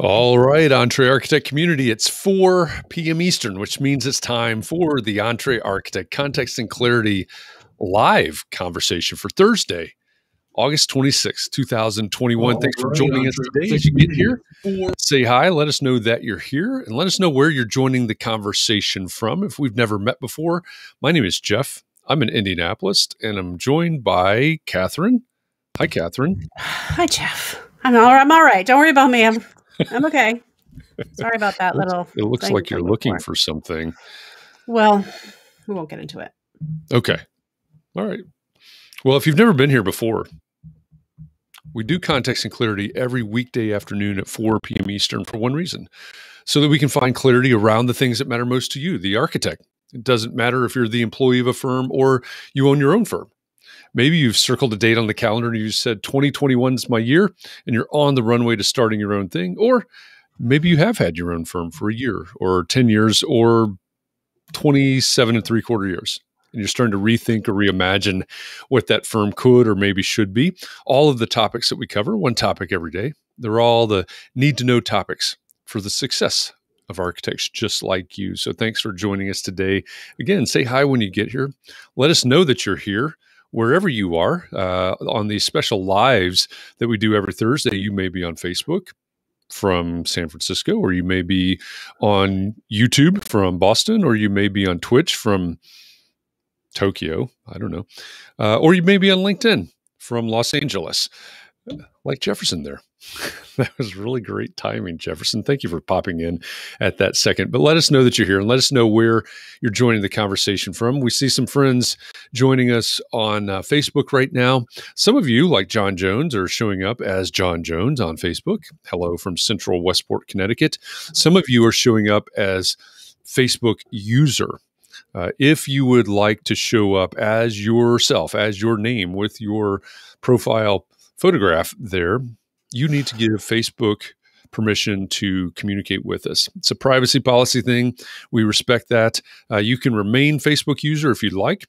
All right, EntreArchitect community, it's 4 p.m. Eastern, which means it's time for the EntreArchitect Context and Clarity live conversation for Thursday, August 26, 2021. Thanks for joining us today. As you get here, say hi, let us know that you're here, and let us know where you're joining the conversation from. If we've never met before, my name is Jeff. I'm in Indianapolis, and I'm joined by Katharine. Hi, Katharine. Hi, Jeff. I'm all, I'm all right. Don't worry about me. I'm I'm okay. Sorry about that little. It looks like you're looking for something. Well, we won't get into it. Okay. All right. Well, if you've never been here before, we do context and clarity every weekday afternoon at 4 p.m. Eastern for one reason so that we can find clarity around the things that matter most to you, the architect. It doesn't matter if you're the employee of a firm or you own your own firm. Maybe you've circled a date on the calendar and you said 2021 is my year and you're on the runway to starting your own thing. Or maybe you have had your own firm for a year or 10 years or 27 and three quarter years. And you're starting to rethink or reimagine what that firm could or maybe should be. All of the topics that we cover, one topic every day, they're all the need to know topics for the success of architects just like you. So thanks for joining us today. Again, say hi when you get here. Let us know that you're here wherever you are uh, on these special lives that we do every Thursday. You may be on Facebook from San Francisco, or you may be on YouTube from Boston, or you may be on Twitch from Tokyo. I don't know. Uh, or you may be on LinkedIn from Los Angeles, like Jefferson there. that was really great timing, Jefferson. Thank you for popping in at that second. But let us know that you're here and let us know where you're joining the conversation from. We see some friends joining us on uh, Facebook right now. Some of you, like John Jones, are showing up as John Jones on Facebook. Hello from Central Westport, Connecticut. Some of you are showing up as Facebook user. Uh, if you would like to show up as yourself, as your name with your profile photograph there, you need to give Facebook permission to communicate with us. It's a privacy policy thing. We respect that. Uh, you can remain Facebook user if you'd like,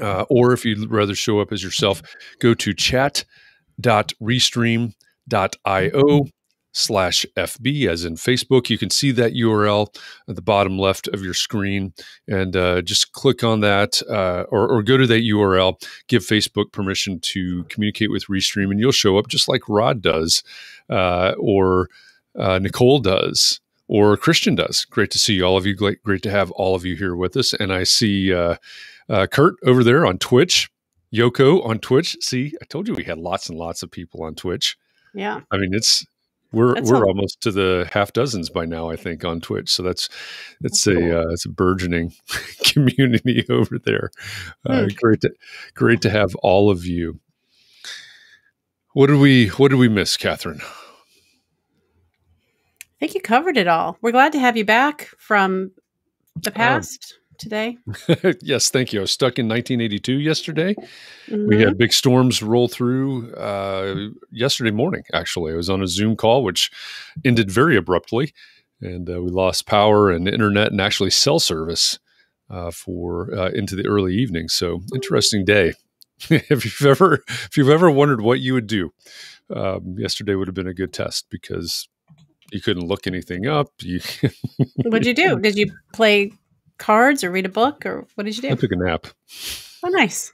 uh, or if you'd rather show up as yourself, go to chat.restream.io slash FB, as in Facebook. You can see that URL at the bottom left of your screen and uh, just click on that uh, or, or, go to that URL, give Facebook permission to communicate with Restream, and you'll show up just like Rod does uh, or uh, Nicole does. Or Christian does. Great to see all of you. Great, great to have all of you here with us. And I see uh, uh, Kurt over there on Twitch, Yoko on Twitch. See, I told you we had lots and lots of people on Twitch. Yeah. I mean, it's we're that's we're almost to the half dozens by now, I think, on Twitch. So that's it's that's a cool. uh, it's a burgeoning community over there. Uh, hmm. Great to great to have all of you. What did we what did we miss, Katharine? I think you covered it all. We're glad to have you back from the um, past today? yes, thank you. I was stuck in 1982 yesterday. Mm-hmm. We had big storms roll through uh, yesterday morning, actually. I was on a Zoom call, which ended very abruptly. And uh, we lost power and internet and actually cell service uh, for uh, into the early evening. So interesting day. if you've ever if you've ever wondered what you would do, um, yesterday would have been a good test because you couldn't look anything up. You What'd you do? Did you play cards or read a book or what did you do? I took a nap. Oh, nice.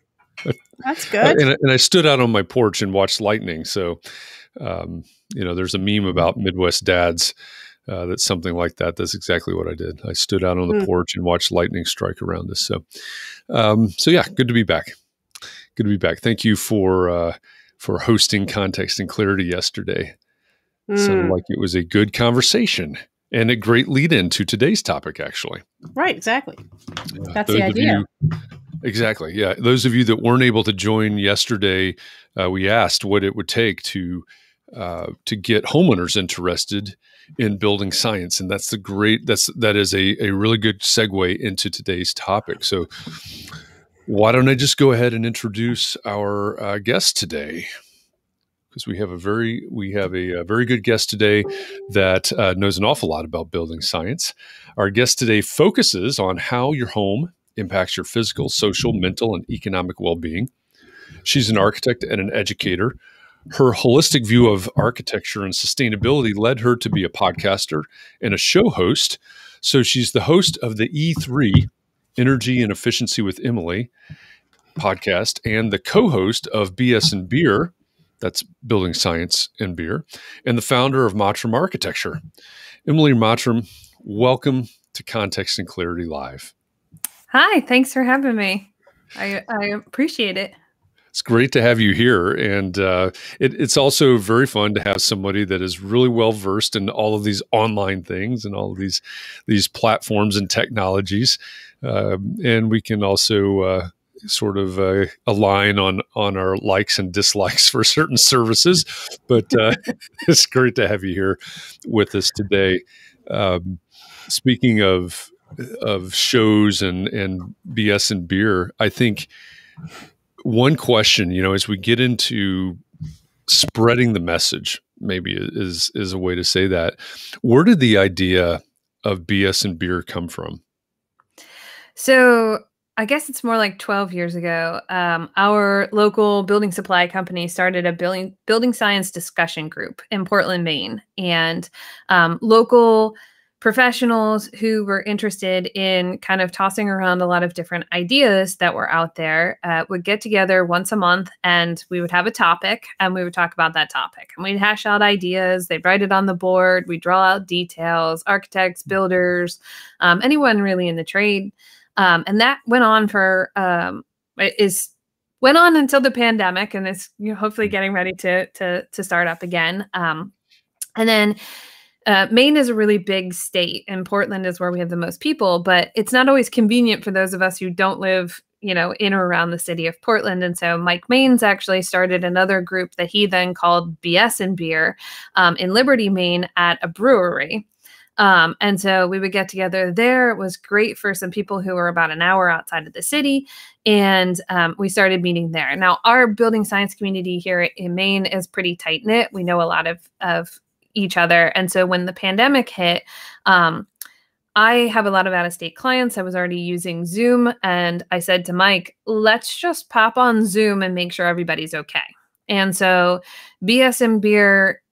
That's good. and, and, I stood out on my porch and watched lightning. So, um, you know, there's a meme about Midwest dads uh, that's something like that. That's exactly what I did. I stood out on the mm. porch and watched lightning strike around us. So, um, so yeah, good to be back. Good to be back. Thank you for uh, for hosting context and clarity yesterday. Mm. Sounded like it was a good conversation and a great lead in to today's topic, actually. Right, exactly. Uh, That's the idea. You, exactly. Yeah. Those of you that weren't able to join yesterday, uh, we asked what it would take to uh, to get homeowners interested in building science, and that's the great. That's that is a a really good segue into today's topic. So, why don't I just go ahead and introduce our uh, guest today? Because we have a very we have a, a very good guest today that uh, knows an awful lot about building science. Our guest today focuses on how your home impacts your physical, social, mental, and economic well-being. She's an architect and an educator. Her holistic view of architecture and sustainability led her to be a podcaster and a show host. So she's the host of the E3 Energy and Efficiency with Emily podcast and the co-host of BS and Beer, that's Building Science and Beer, and the founder of Mottram Architecture. Emily Mottram, welcome to Context and Clarity Live. Hi, thanks for having me. I, I appreciate it. It's great to have you here, and uh, it, it's also very fun to have somebody that is really well versed in all of these online things and all of these these platforms and technologies. Um, and we can also uh, sort of uh, align on on our likes and dislikes for certain services. But uh, it's great to have you here with us today. Um, speaking of of shows and and BS and beer, I think one question, you know, as we get into spreading the message, maybe is is a way to say that. Where did the idea of BS and beer come from? So I guess it's more like 12 years ago. Um, our local building supply company started a building building science discussion group in Portland, Maine, and um, local professionals who were interested in kind of tossing around a lot of different ideas that were out there uh, would get together once a month and we would have a topic and we would talk about that topic and we'd hash out ideas they'd write it on the board we'd draw out details architects builders um, anyone really in the trade um, and that went on for um, is went on until the pandemic, and it's you know, hopefully mm. getting ready to to to start up again. Um, and then uh, Maine is a really big state, and Portland is where we have the most people. But it's not always convenient for those of us who don't live, you know, in or around the city of Portland. And so Mike Maines actually started another group that he then called BS and Beer um, in Liberty, Maine, at a brewery. Um, and so we would get together there. It was great for some people who were about an hour outside of the city. And um, we started meeting there. Now, our building science community here in Maine is pretty tight knit. We know a lot of, of each other. And so when the pandemic hit, um, I have a lot of out of state clients. I was already using Zoom. And I said to Mike, let's just pop on Zoom and make sure everybody's okay. And so BS and Beer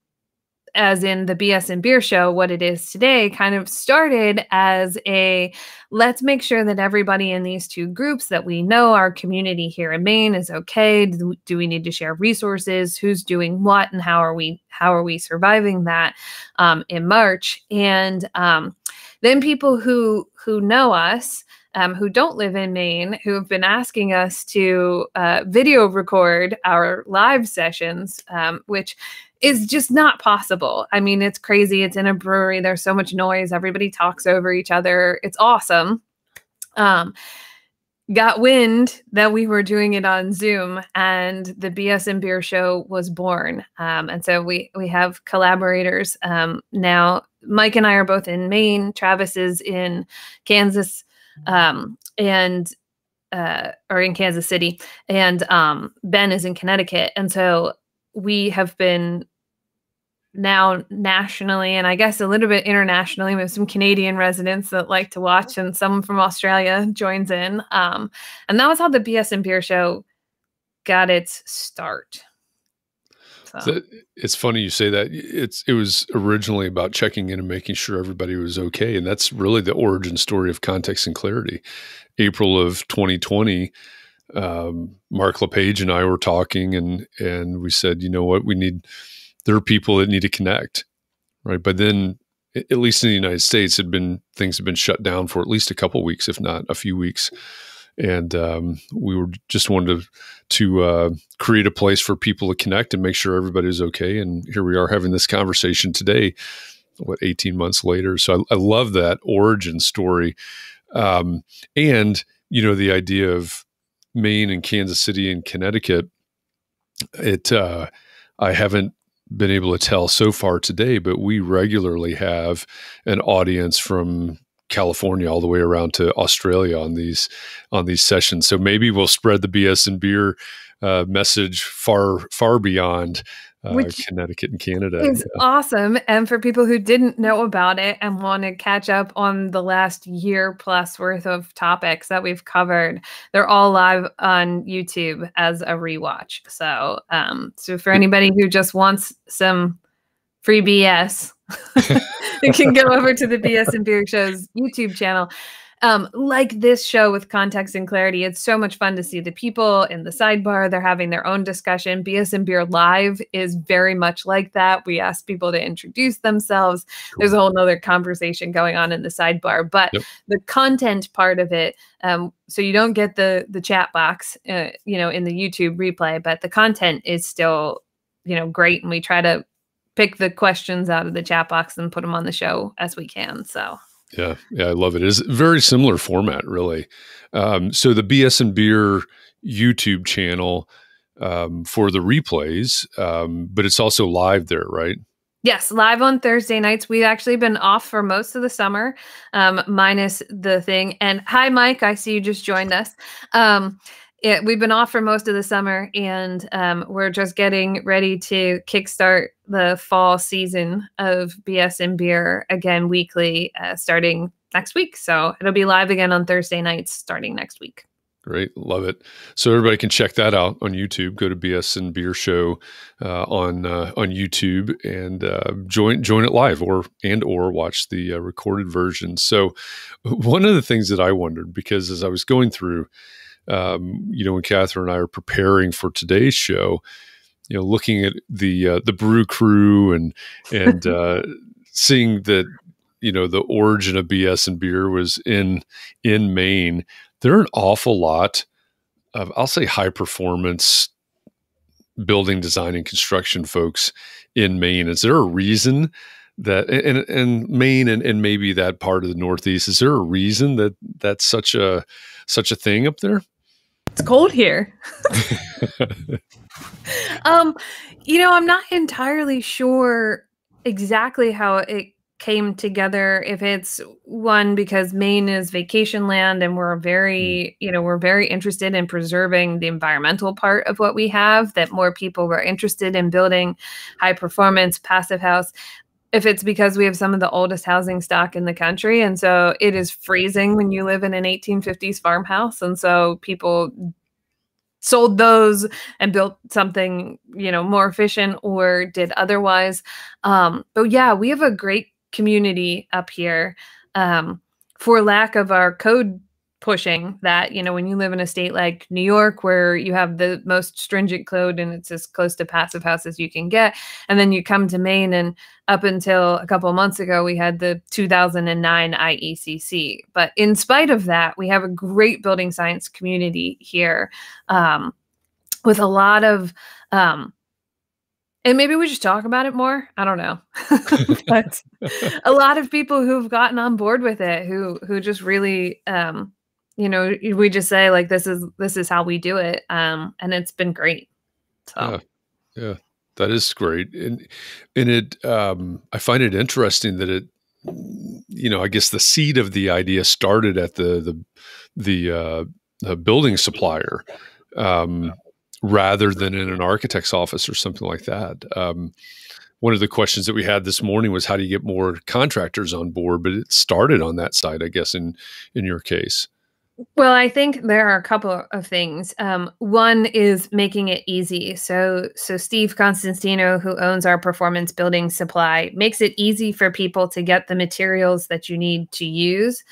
as in the BS and Beer Show, what it is today, kind of started as a let's make sure that everybody in these two groups that we know our community here in Maine is okay. Do, we need to share resources? Who's doing what, and how are we how are we surviving that um, in March? And um, then people who who know us. Um, who don't live in Maine, who have been asking us to uh, video record our live sessions, um, which is just not possible. I mean, it's crazy. It's in a brewery. There's so much noise. Everybody talks over each other. It's awesome. Um, got wind that we were doing it on Zoom, and the BS and Beer Show was born. Um, and so we we have collaborators um, now. Mike and I are both in Maine. Travis is in Kansas, um, and uh, or in Kansas City, and um, Ben is in Connecticut. And so we have been now nationally and I guess a little bit internationally. with some Canadian residents that like to watch, and someone from Australia joins in. Um, and that was how the BS and Beer Show got its start. So it's funny you say that. It's it was originally about checking in and making sure everybody was okay, and that's really the origin story of context and clarity. April of 2020, um, Mark LePage and I were talking, and and we said, you know what, we need there are people that need to connect, right? But then, at least in the United States, had been things have been shut down for at least a couple weeks, if not a few weeks, and um, we were just wanted to to uh, create a place for people to connect and make sure everybody is okay. And here we are having this conversation today. What 18 months later? So I, I love that origin story, um, and you know the idea of Maine and Kansas City and Connecticut. It uh, I haven't been able to tell so far today, but we regularly have an audience from California all the way around to Australia on these on these sessions. So maybe we'll spread the BS and beer uh, message far far beyond uh, Which Connecticut and Canada. It's Yeah. awesome. And for people who didn't know about it and want to catch up on the last year plus worth of topics that we've covered, they're all live on YouTube as a rewatch. So, um, so for anybody who just wants some free BS, you can go over to the BS and Beer Show's YouTube channel. Um, like this show with context and clarity, it's so much fun to see the people in the sidebar. They're having their own discussion. BS and Beer Live is very much like that. We ask people to introduce themselves. There's a whole nother conversation going on in the sidebar, but Yep. the content part of it, um, so you don't get the the chat box, uh, you know, in the YouTube replay, but the content is still, you know, great, and we try to pick the questions out of the chat box and put them on the show as we can. So. Yeah, yeah, I love it. It's very similar format, really. Um, so the BS and Beer YouTube channel um, for the replays, um, but it's also live there, right? Yes, live on Thursday nights. We've actually been off for most of the summer, um, minus the thing. And hi, Mike. I see you just joined us. It, we've been off for most of the summer, and um, we're just getting ready to kickstart the fall season of BS and Beer again weekly, uh, starting next week. So it'll be live again on Thursday nights starting next week. Great, love it. So everybody can check that out on YouTube. Go to BS and Beer Show uh, on uh, on YouTube and uh, join join it live, or and or watch the uh, recorded version. So one of the things that I wondered because as I was going through, um, you know, when Katharine and I are preparing for today's show, you know, looking at the uh, the Brew Crew and and uh, seeing that you know the origin of BS and beer was in in Maine. There are an awful lot of I'll say high performance building design and construction folks in Maine. Is there a reason that and and Maine and, and maybe that part of the Northeast? Is there a reason that that's such a such a thing up there? It's cold here. um, you know, I'm not entirely sure exactly how it came together. If it's one because Maine is vacation land and we're very, you know, we're very interested in preserving the environmental part of what we have, that more people were interested in building high performance passive house. If it's because we have some of the oldest housing stock in the country. And so it is freezing when you live in an 1850s farmhouse. And so people sold those and built something you know more efficient or did otherwise um but yeah we have a great community up here um for lack of our code pushing that you know when you live in a state like new york where you have the most stringent code and it's as close to passive house as you can get and then you come to maine and up until a couple of months ago we had the 2009 iecc but in spite of that we have a great building science community here um, with a lot of um, and maybe we just talk about it more? I don't know. But a lot of people who've gotten on board with it who who just really um you know we just say like this is this is how we do it um and it's been great so Yeah. Yeah, that is great, and and it um, I find it interesting that it, you know, I guess the seed of the idea started at the the the, uh, the building supplier, um, rather than in an architect's office or something like that. Um, one of the questions that we had this morning was how do you get more contractors on board? But it started on that side, I guess, in in your case. Well, I think there are a couple of things. Um, one is making it easy. So, so Steve Konstantino, who owns our performance building supply, makes it easy for people to get the materials that you need to use.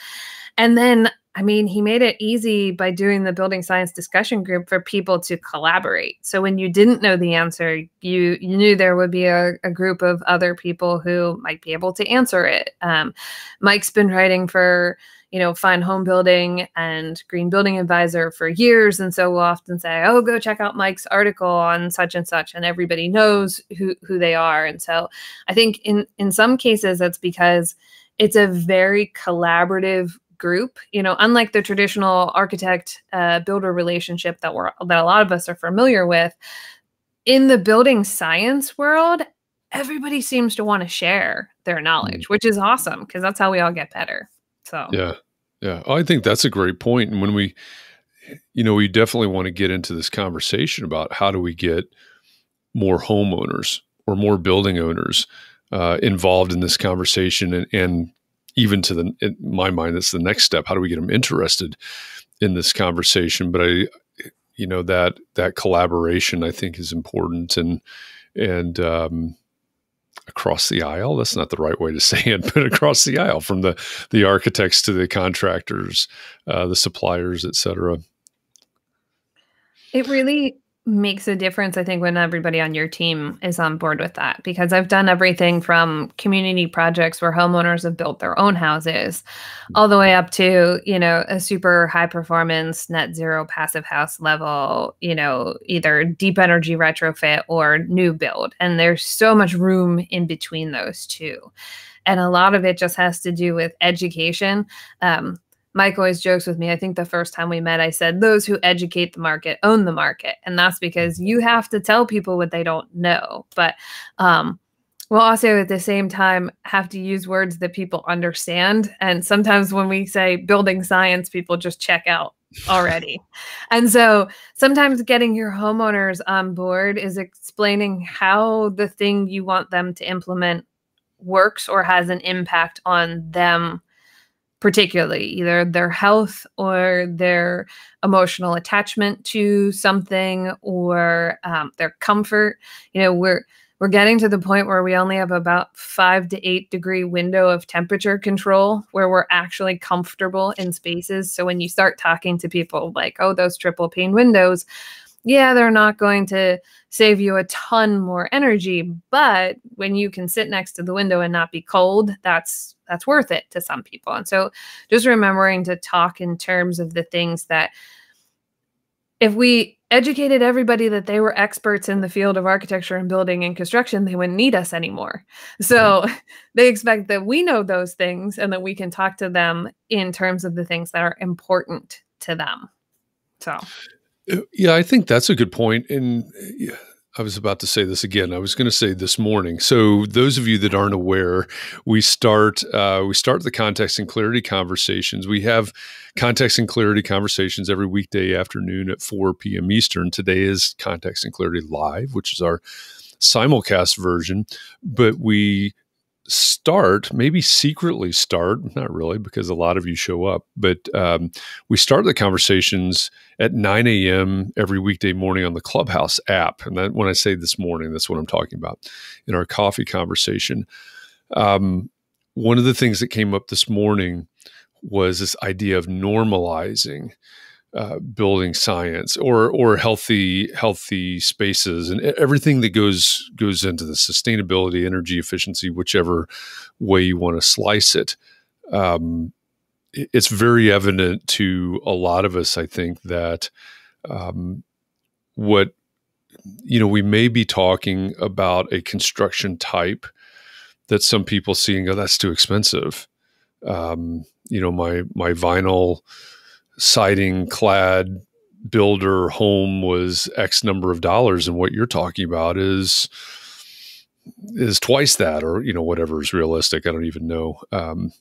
And then, I mean, he made it easy by doing the building science discussion group for people to collaborate. So when you didn't know the answer, you you knew there would be a, a group of other people who might be able to answer it. Um, Mike's been writing for you know, Fine Homebuilding and Green Building Advisor for years. And so we'll often say, oh, go check out Mike's article on such and such. And everybody knows who, who they are. And so I think in, in some cases, that's because it's a very collaborative group you know unlike the traditional architect uh, builder relationship that we're that a lot of us are familiar with in the building science world everybody seems to want to share their knowledge which is awesome because that's how we all get better so Yeah. Yeah. Oh, I think that's a great point. And when we, you know, we definitely want to get into this conversation about how do we get more homeowners or more building owners uh, involved in this conversation and, and even to the in my mind that's the next step how do we get them interested in this conversation but i you know that that collaboration i think is important and and um, across the aisle. That's not the right way to say it but across the aisle from the the architects to the contractors uh, the suppliers et cetera. It really makes a difference, I think, when everybody on your team is on board with that. Because I've done everything from community projects where homeowners have built their own houses, all the way up to, you know, a super high performance net zero passive house level, you know, either deep energy retrofit or new build. And there's so much room in between those two. And a lot of it just has to do with education. Um, Mike always jokes with me. I think the first time we met, I said, Those who educate the market own the market. And that's because you have to tell people what they don't know. But um, we'll also at the same time have to use words that people understand. And sometimes when we say building science, people just check out already. and so sometimes getting your homeowners on board is explaining how the thing you want them to implement works or has an impact on them particularly either their health or their emotional attachment to something or um, their comfort. You know we're we're getting to the point where we only have about five to eight degree window of temperature control where we're actually comfortable in spaces. So when you start talking to people like oh those triple pane windows yeah, they're not going to save you a ton more energy, but when you can sit next to the window and not be cold, that's that's worth it to some people. And so just remembering to talk in terms of the things that if we educated everybody that they were experts in the field of architecture and building and construction, they wouldn't need us anymore. So mm-hmm. they expect that we know those things and that we can talk to them in terms of the things that are important to them. So yeah, I think that's a good point. And I was about to say this again. I was going to say this morning. So those of you that aren't aware, we start uh, we start the context and clarity conversations. We have context and clarity conversations every weekday afternoon at 4 p.m. Eastern. Today is context and clarity live, which is our simulcast version. But we start, maybe secretly start, not really, because a lot of you show up, but um, we start the conversations at 9 a.m. every weekday morning on the Clubhouse app. And that, when I say this morning, that's what I'm talking about in our coffee conversation. Um, one of the things that came up this morning was this idea of normalizing uh, building science or or healthy healthy spaces and everything that goes goes into the sustainability, energy efficiency, whichever way you want to slice it. Um, it's very evident to a lot of us, I think, that um, what you know we may be talking about a construction type that some people see and go, "That's too expensive." Um, you know, my my vinyl siding clad builder home was X number of dollars, and what you're talking about is is twice that, or you know whatever is realistic. I don't even know um,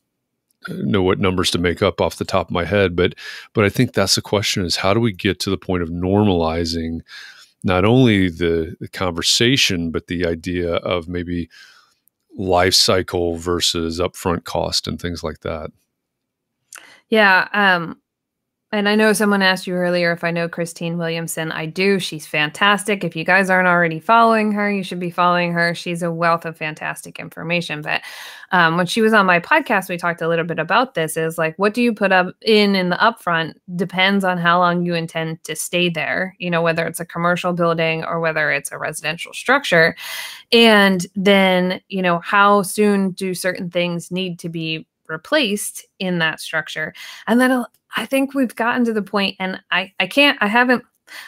know what numbers to make up off the top of my head, but but I think that's the question: is how do we get to the point of normalizing not only the, the conversation, but the idea of maybe life cycle versus upfront cost and things like that. Yeah, um, and I know someone asked you earlier if I know Christine Williamson. I do. She's fantastic. If you guys aren't already following her, you should be following her. She's a wealth of fantastic information. But um, when she was on my podcast, we talked a little bit about this is like, what do you put up in in the upfront depends on how long you intend to stay there, you know, whether it's a commercial building or whether it's a residential structure. And then, you know, how soon do certain things need to be replaced in that structure and then i think we've gotten to the point and i i can't i haven't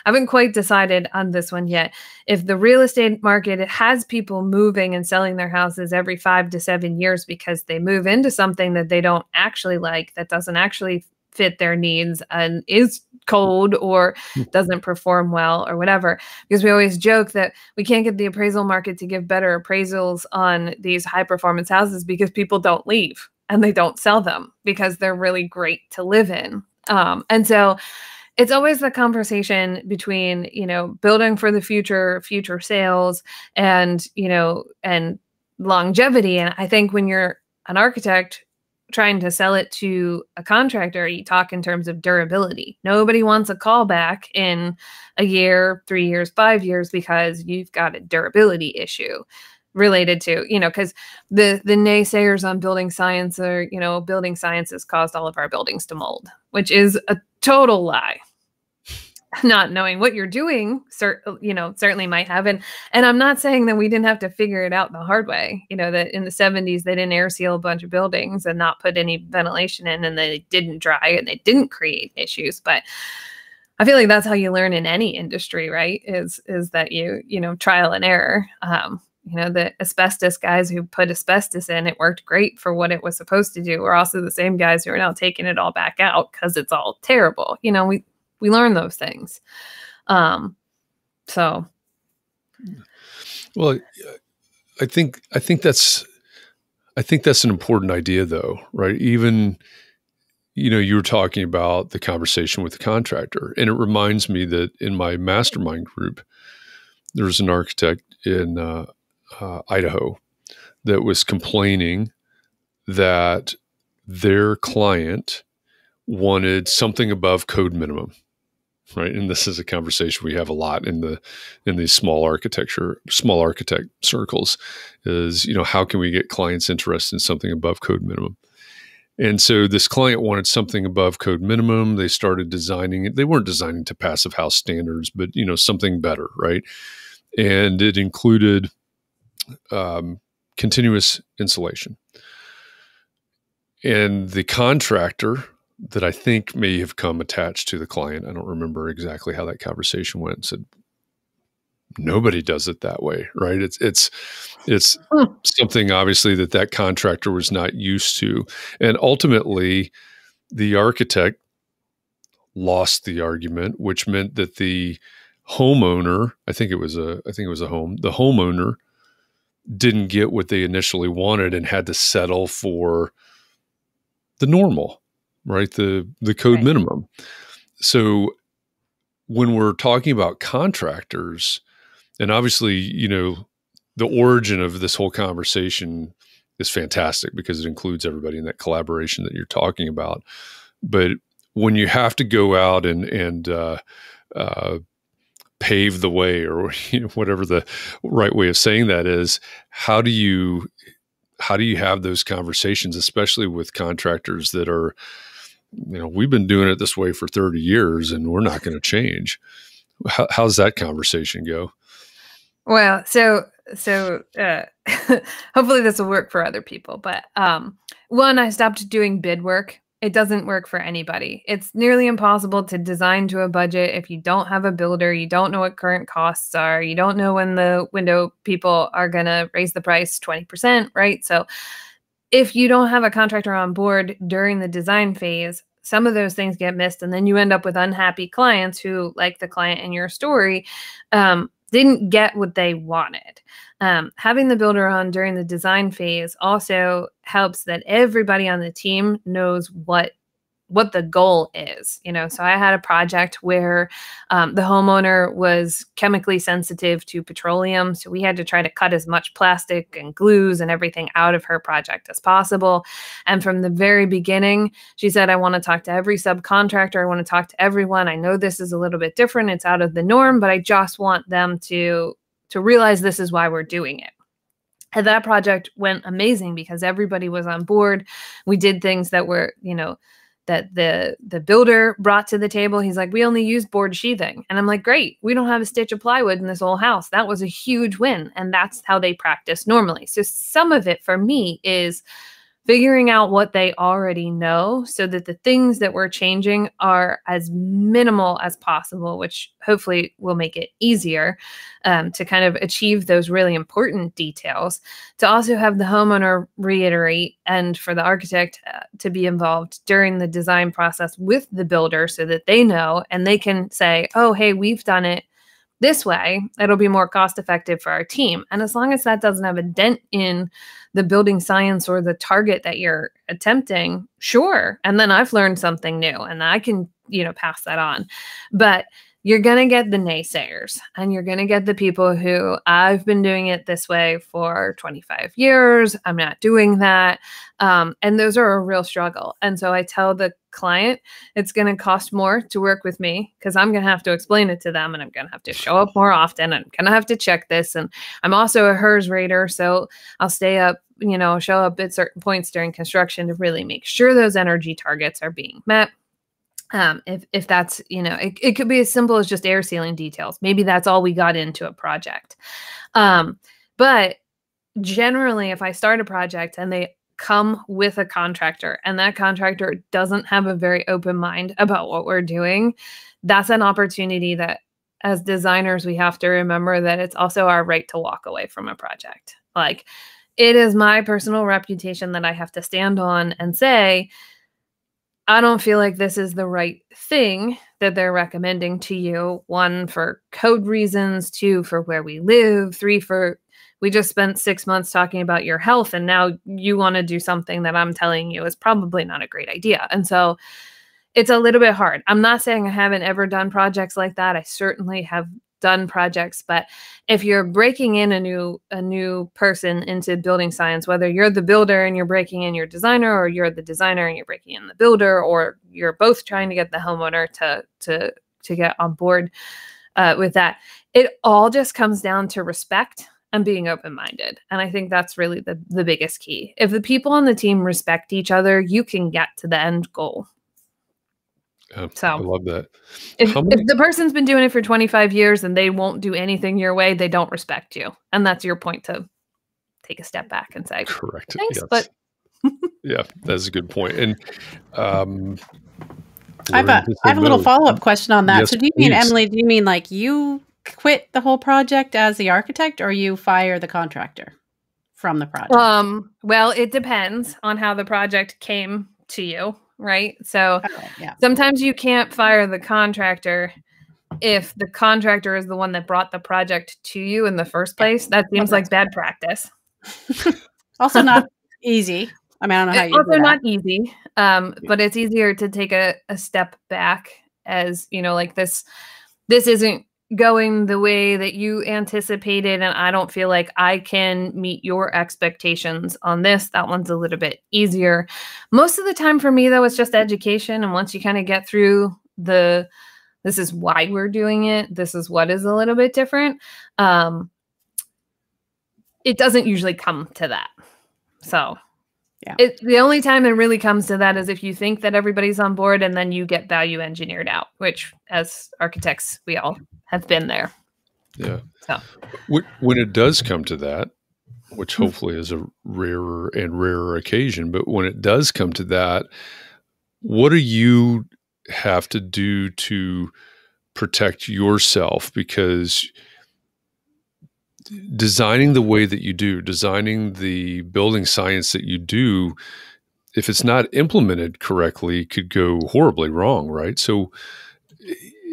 I haven't quite decided on this one yet. If the real estate market it has people moving and selling their houses every five to seven years because they move into something that they don't actually like, that doesn't actually fit their needs and is cold or hmm. doesn't perform well or whatever. Because we always joke that we can't get the appraisal market to give better appraisals on these high performance houses because people don't leave and they don't sell them because they're really great to live in. Um, and so it's always the conversation between you know building for the future future sales and you know and longevity. And i think when you're an architect trying to sell it to a contractor you talk in terms of durability. Nobody wants a callback in a year three years five years because you've got a durability issue related to you know because the the naysayers on building science are you know building science has caused all of our buildings to mold which is a total lie. Not knowing what you're doing cert- you know certainly might have and and i'm not saying that we didn't have to figure it out the hard way you know that in the 70s they didn't air seal a bunch of buildings and not put any ventilation in and they didn't dry and they didn't create issues but i feel like that's how you learn in any industry right is is that you you know trial and error um you know the asbestos guys who put asbestos in it worked great for what it was supposed to do. We're also the same guys who are now taking it all back out because it's all terrible. You know we we learn those things. Um so. Well i think i think that's i think that's an important idea though right? Even you know you were talking about the conversation with the contractor and it reminds me that in my mastermind group there's an architect in uh, uh, idaho that was complaining that their client wanted something above code minimum right? And this is a conversation we have a lot in the in these small architecture small architect circles is you know how can we get clients interested in something above code minimum? And so this client wanted something above code minimum. They started designing it. They weren't designing to passive house standards but you know something better right? And it included um, continuous insulation and the contractor that I think may have come attached to the client. I don't remember exactly how that conversation went. Said nobody does it that way, right? It's it's it's something obviously that that contractor was not used to, and ultimately, the architect lost the argument, which meant that the homeowner, I think it was a, I think it was a home, the homeowner didn't get what they initially wanted and had to settle for the normal right? The the code right. minimum. So when we're talking about contractors, and obviously, you know, the origin of this whole conversation is fantastic because it includes everybody in that collaboration that you're talking about. But when you have to go out and and uh, uh, pave the way, or you know, whatever the right way of saying that is, how do you how do you have those conversations, especially with contractors that are you know, we've been doing it this way for 30 years and we're not going to change. How, how's that conversation go? Well, so, so, uh, hopefully this will work for other people. But, um, one, I stopped doing bid work. It doesn't work for anybody. It's nearly impossible to design to a budget if you don't have a builder, you don't know what current costs are, you don't know when the window people are going to raise the price 20%, right? So, if you don't have a contractor on board during the design phase, some of those things get missed. And then you end up with unhappy clients who, like the client in your story, um, didn't get what they wanted. Um, having the builder on during the design phase also helps that everybody on the team knows what what the goal is you know? So i had a project where um, the homeowner was chemically sensitive to petroleum so we had to try to cut as much plastic and glues and everything out of her project as possible. And from the very beginning she said i want to talk to every subcontractor i want to talk to everyone. I know this is a little bit different it's out of the norm but i just want them to to realize this is why we're doing it and that project went amazing because everybody was on board we did things that were you know that the the builder brought to the table. He's like, we only use board sheathing. And I'm like, great, we don't have a stitch of plywood in this whole house. That was a huge win. And that's how they practice normally. So some of it for me is figuring out what they already know so that the things that we're changing are as minimal as possible, which hopefully will make it easier um, to kind of achieve those really important details. To also have the homeowner reiterate and for the architect uh, to be involved during the design process with the builder so that they know and they can say, oh, hey, we've done it this way, it'll be more cost effective for our team. And as long as that doesn't have a dent in the building science or the target that you're attempting, sure. And then I've learned something new and I can you know pass that on but you're going to get the naysayers and you're going to get the people who I've been doing it this way for 25 years. I'm not doing that. Um, and those are a real struggle. And so I tell the client it's going to cost more to work with me because I'm going to have to explain it to them and I'm going to have to show up more often. I'm going to have to check this. And I'm also a HERS rater. So I'll stay up, you know, show up at certain points during construction to really make sure those energy targets are being met um, if if that's you know it, it could be as simple as just air sealing details. Maybe that's all we got into a project. Um, but generally if i start a project and they come with a contractor and that contractor doesn't have a very open mind about what we're doing that's an opportunity that as designers we have to remember that it's also our right to walk away from a project. Like it is my personal reputation that i have to stand on and say I don't feel like this is the right thing that they're recommending to you. One, for code reasons, two, for where we live, three, for we just spent six months talking about your health, and now you want to do something that I'm telling you is probably not a great idea. And so it's a little bit hard. I'm not saying I haven't ever done projects like that. I certainly have done projects but if you're breaking in a new a new person into building science whether you're the builder and you're breaking in your designer or you're the designer and you're breaking in the builder or you're both trying to get the homeowner to to to get on board uh, with that it all just comes down to respect and being open-minded and i think that's really the, the biggest key. If the people on the team respect each other you can get to the end goal yeah, so I love that. If, many- if, the person's been doing it for 25 years and they won't do anything your way, they don't respect you. And that's your point to take a step back and say, correct. Thanks, yes. but yeah, that's a good point. And um, I have a, I have a little follow up question on that. Yes, so, do you mean. Emily, do you mean like you quit the whole project as the architect or you fire the contractor from the project? Um, well, it depends on how the project came to you right? So oh, yeah. sometimes you can't fire the contractor if the contractor is the one that brought the project to you in the first place. That seems like bad practice. also not easy. I mean, I don't know how you also not easy. Um, but it's easier to take a, a step back as you know, like this this isn't going the way that you anticipated and i don't feel like i can meet your expectations on this. That one's a little bit easier. Most of the time for me though it's just education and once you kind of get through the this is why we're doing it this is what is a little bit different um it doesn't usually come to that. So yeah. It, the only time it really comes to that is if you think that everybody's on board and then you get value engineered out, which as architects, we all have been there. Yeah. So when it does come to that, which hmm. hopefully is a rarer and rarer occasion, but when it does come to that, what do you have to do to protect yourself? Because designing the way that you do, designing the building science that you do, if it's not implemented correctly, could go horribly wrong, right? So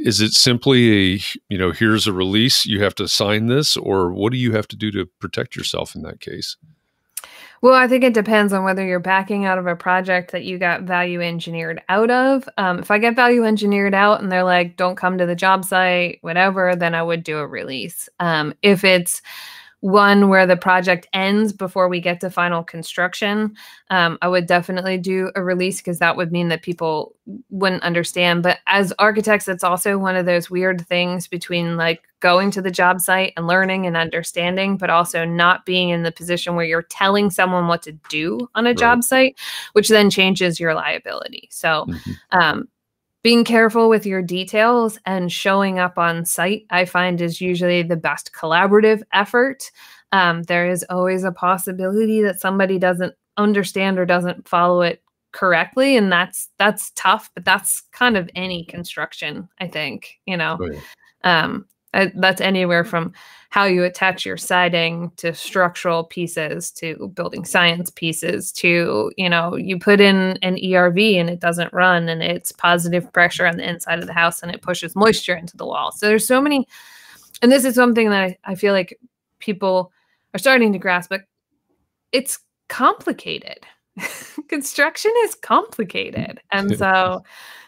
is it simply a, you know, here's a release, you have to sign this, or what do you have to do to protect yourself in that case? Well, I think it depends on whether you're backing out of a project that you got value engineered out of. Um, if I get value engineered out and they're like, don't come to the job site, whatever, then I would do a release. Um, if it's one where the project ends before we get to final construction, um, I would definitely do a release because that would mean that people wouldn't understand. But as architects, it's also one of those weird things between like going to the job site and learning and understanding, but also not being in the position where you're telling someone what to do on a right. job site, which then changes your liability. So, mm-hmm. um, being careful with your details and showing up on site, I find is usually the best collaborative effort. Um, there is always a possibility that somebody doesn't understand or doesn't follow it correctly and that's that's tough but that's kind of any construction i think you know right. um Uh, that's anywhere from how you attach your siding to structural pieces to building science pieces to, you know, you put in an ERV and it doesn't run and it's positive pressure on the inside of the house and it pushes moisture into the wall. So there's so many, and this is something that I, I feel like people are starting to grasp, but it's complicated. Construction is complicated. And so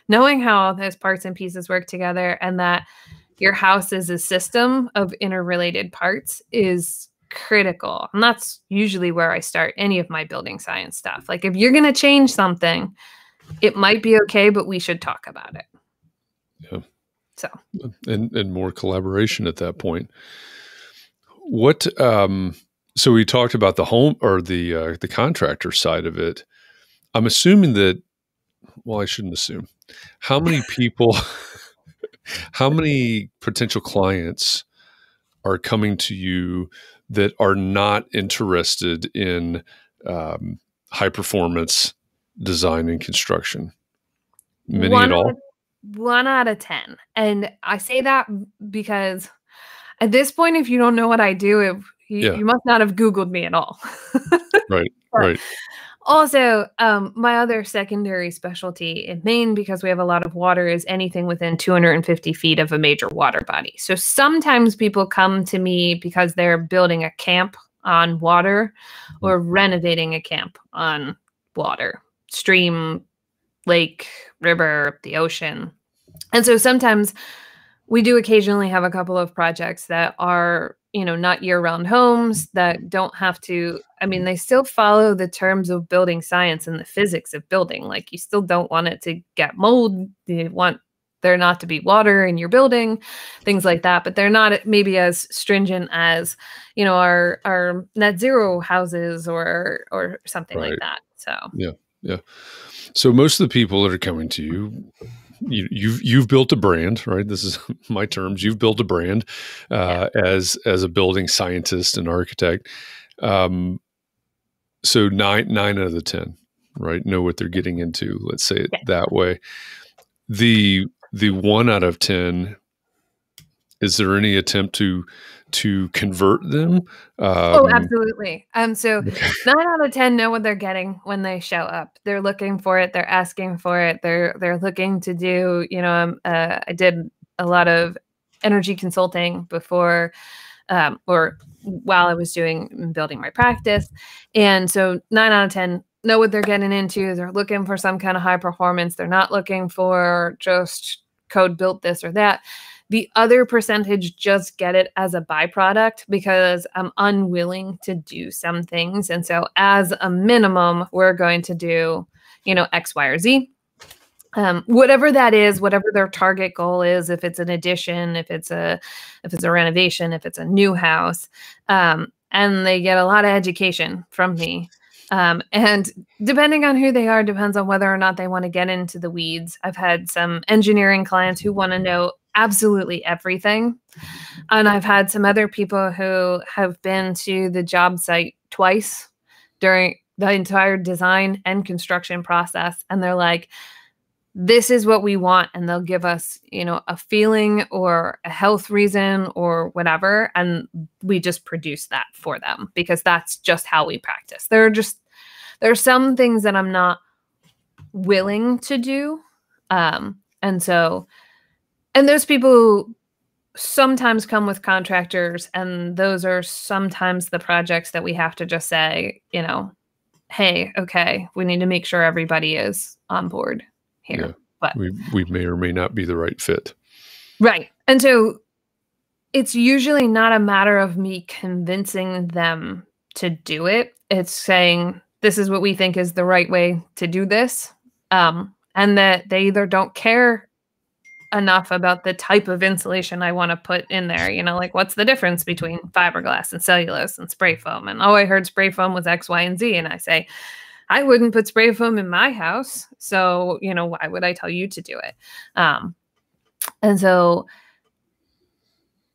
knowing how all those parts and pieces work together and that your house is a system of interrelated parts is critical. And that's usually where I start any of my building science stuff. Like if you're going to change something, it might be okay, but we should talk about it. Yeah. So, and and more collaboration at that point. What um so we talked about the home or the uh, the contractor side of it. I'm assuming that well, I shouldn't assume. How many people how many potential clients are coming to you that are not interested in um, high performance design and construction? Many one at all? Out of, one out of 10. And I say that because at this point, if you don't know what I do, if you, yeah. you must not have Googled me at all. right, right. Also, um, my other secondary specialty in Maine, because we have a lot of water, is anything within 250 feet of a major water body. So sometimes people come to me because they're building a camp on water or renovating a camp on water, stream, lake, river, the ocean. And so sometimes we do occasionally have a couple of projects that are you know not year round homes that don't have to i mean they still follow the terms of building science and the physics of building like you still don't want it to get mold you want there not to be water in your building things like that but they're not maybe as stringent as you know our our net zero houses or or something right. like that so yeah yeah so most of the people that are coming to you you, you've you've built a brand, right? This is my terms. You've built a brand uh, yeah. as as a building scientist and architect. Um, so nine nine out of the ten, right? Know what they're getting into. Let's say it yeah. that way. The the one out of ten. Is there any attempt to to convert them? Oh, um, oh, absolutely. Um, so nine out of ten know what they're getting when they show up. They're looking for it. They're asking for it. They're they're looking to do. You know, um, uh, I did a lot of energy consulting before, um, or while I was doing building my practice, and so nine out of ten know what they're getting into. They're looking for some kind of high performance. They're not looking for just code built this or that the other percentage just get it as a byproduct because I'm unwilling to do some things. And so, as a minimum, we're going to do, you know, X, Y, or Z. Um, whatever that is, whatever their target goal is, if it's an addition, if it's a if it's a renovation, if it's a new house, um, and they get a lot of education from me. Um, and depending on who they are, depends on whether or not they want to get into the weeds. I've had some engineering clients who want to know absolutely everything. And I've had some other people who have been to the job site twice during the entire design and construction process. And they're like, this is what we want. And they'll give us, you know, a feeling or a health reason or whatever. And we just produce that for them because that's just how we practice. There are just, there are some things that I'm not willing to do. Um, and so and those people sometimes come with contractors and those are sometimes the projects that we have to just say you know hey okay we need to make sure everybody is on board here. Yeah. but we, we may or may not be the right fit. Right. And so it's usually not a matter of me convincing them to do it. It's saying this is what we think is the right way to do this um, and that they either don't care enough about the type of insulation I want to put in there. You know, like what's the difference between fiberglass and cellulose and spray foam? And oh, I heard spray foam was X, Y, and Z. And I say, I wouldn't put spray foam in my house. So, you know, why would I tell you to do it? Um, and so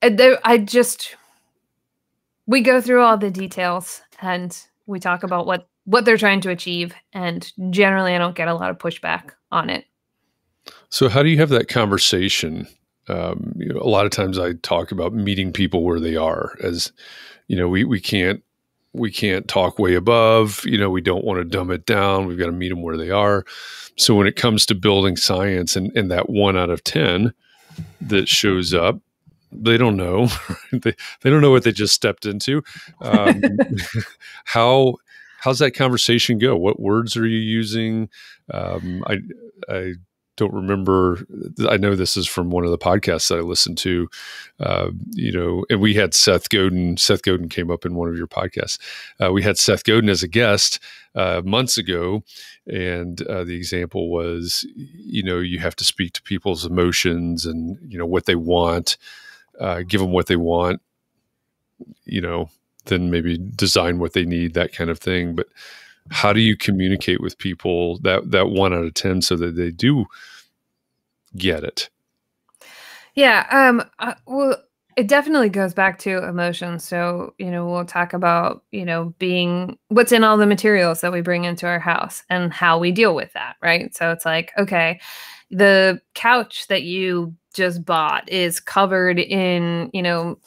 I just, we go through all the details and we talk about what what they're trying to achieve and generally i don't get a lot of pushback on it so, how do you have that conversation? Um, you know, a lot of times I talk about meeting people where they are, as you know, we we can't we can't talk way above. You know, we don't want to dumb it down. We've got to meet them where they are. So, when it comes to building science, and and that one out of ten that shows up, they don't know. they they don't know what they just stepped into. Um, how how's that conversation go? What words are you using? Um, I I don't remember. I know this is from one of the podcasts that I listened to. Uh, you know, and we had Seth Godin. Seth Godin came up in one of your podcasts. Uh, we had Seth Godin as a guest uh, months ago, and uh, the example was, you know, you have to speak to people's emotions and you know what they want, uh, give them what they want. You know, then maybe design what they need, that kind of thing. But how do you communicate with people that that one out of 10 so that they do get it? Yeah um uh, well it definitely goes back to emotions. So you know we'll talk about you know being what's in all the materials that we bring into our house and how we deal with that right? So it's like okay the couch that you just bought is covered in you know